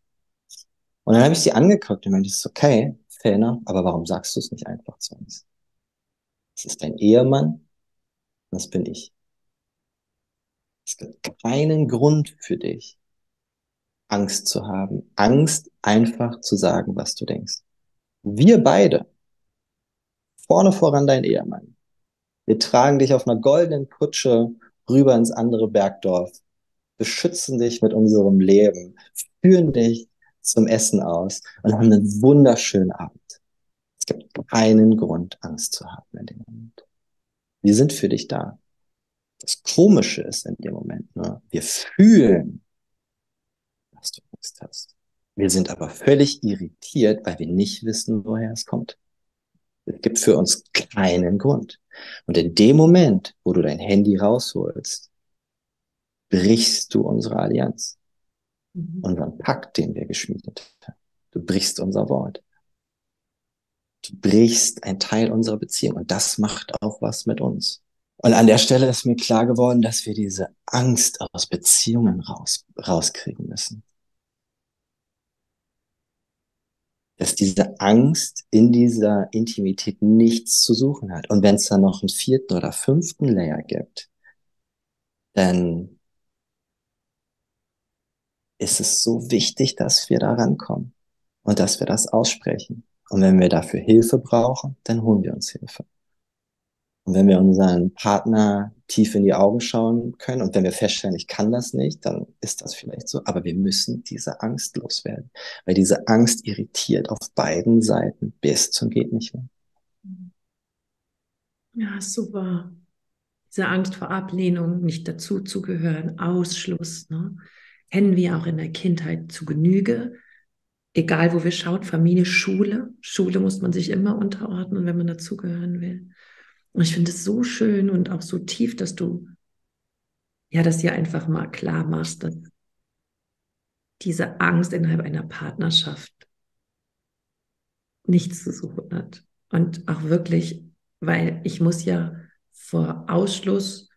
Und dann habe ich sie angeguckt und meinte, es ist okay, fair aber warum sagst du es nicht einfach zu uns? Das ist dein Ehemann, das bin ich. Es gibt keinen Grund für dich, Angst zu haben. Angst, einfach zu sagen, was du denkst. Wir beide, vorne voran dein Ehemann, wir tragen dich auf einer goldenen Kutsche rüber ins andere Bergdorf, beschützen dich mit unserem Leben, führen dich zum Essen aus und haben einen wunderschönen Abend. Es gibt keinen Grund, Angst zu haben in dem Moment. Wir sind für dich da. Das Komische ist in dem Moment nur, wir fühlen, dass du Angst hast. Wir sind aber völlig irritiert, weil wir nicht wissen, woher es kommt. Es gibt für uns keinen Grund. Und in dem Moment, wo du dein Handy rausholst, brichst du unsere Allianz. Mhm. Unseren Pakt, den wir geschmiedet haben. Du brichst unser Wort. Du brichst ein Teil unserer Beziehung. Und das macht auch was mit uns. Und an der Stelle ist mir klar geworden, dass wir diese Angst aus Beziehungen raus, rauskriegen müssen. Dass diese Angst in dieser Intimität nichts zu suchen hat. Und wenn es dann noch einen vierten oder fünften Layer gibt, dann ist es so wichtig, dass wir da rankommen und dass wir das aussprechen. Und wenn wir dafür Hilfe brauchen, dann holen wir uns Hilfe. Und wenn wir unseren Partner tief in die Augen schauen können und wenn wir feststellen, ich kann das nicht, dann ist das vielleicht so. Aber wir müssen diese Angst loswerden, weil diese Angst irritiert auf beiden Seiten bis zum geht nicht mehr. Ja, super. Diese Angst vor Ablehnung, nicht dazuzugehören, Ausschluss, ne? kennen wir auch in der Kindheit zu Genüge egal wo wir schauen, Familie, Schule. Schule muss man sich immer unterordnen, wenn man dazugehören will. Und ich finde es so schön und auch so tief, dass du ja das hier einfach mal klar machst, dass diese Angst innerhalb einer Partnerschaft nichts zu suchen hat. Und auch wirklich, weil ich muss ja vor Ausschluss,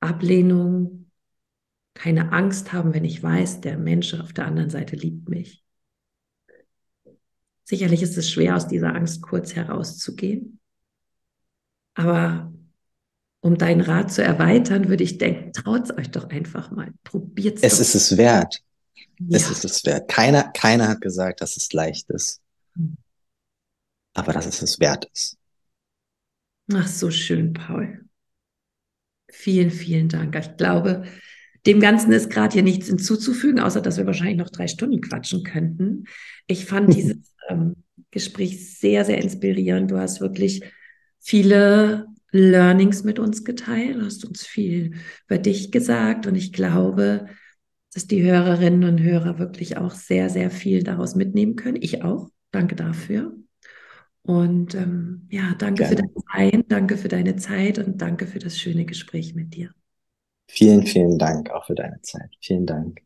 Ablehnung keine Angst haben, wenn ich weiß, der Mensch auf der anderen Seite liebt mich. Sicherlich ist es schwer, aus dieser Angst kurz herauszugehen. Aber um deinen Rat zu erweitern, würde ich denken, traut euch doch einfach mal. Probiert es. Es ist es wert. Ja. Es ist es wert. Keiner, keiner hat gesagt, dass es leicht ist. Hm. Aber dass es es wert ist. Ach, so schön, Paul. Vielen, vielen Dank. Ich glaube, dem Ganzen ist gerade hier nichts hinzuzufügen, außer dass wir wahrscheinlich noch drei Stunden quatschen könnten. Ich fand dieses ähm, Gespräch sehr, sehr inspirierend. Du hast wirklich viele Learnings mit uns geteilt, du hast uns viel über dich gesagt und ich glaube, dass die Hörerinnen und Hörer wirklich auch sehr, sehr viel daraus mitnehmen können. Ich auch. Danke dafür. Und ähm, ja, danke Gerne. für dein Sein, danke für deine Zeit und danke für das schöne Gespräch mit dir. Vielen, vielen Dank auch für deine Zeit. Vielen Dank.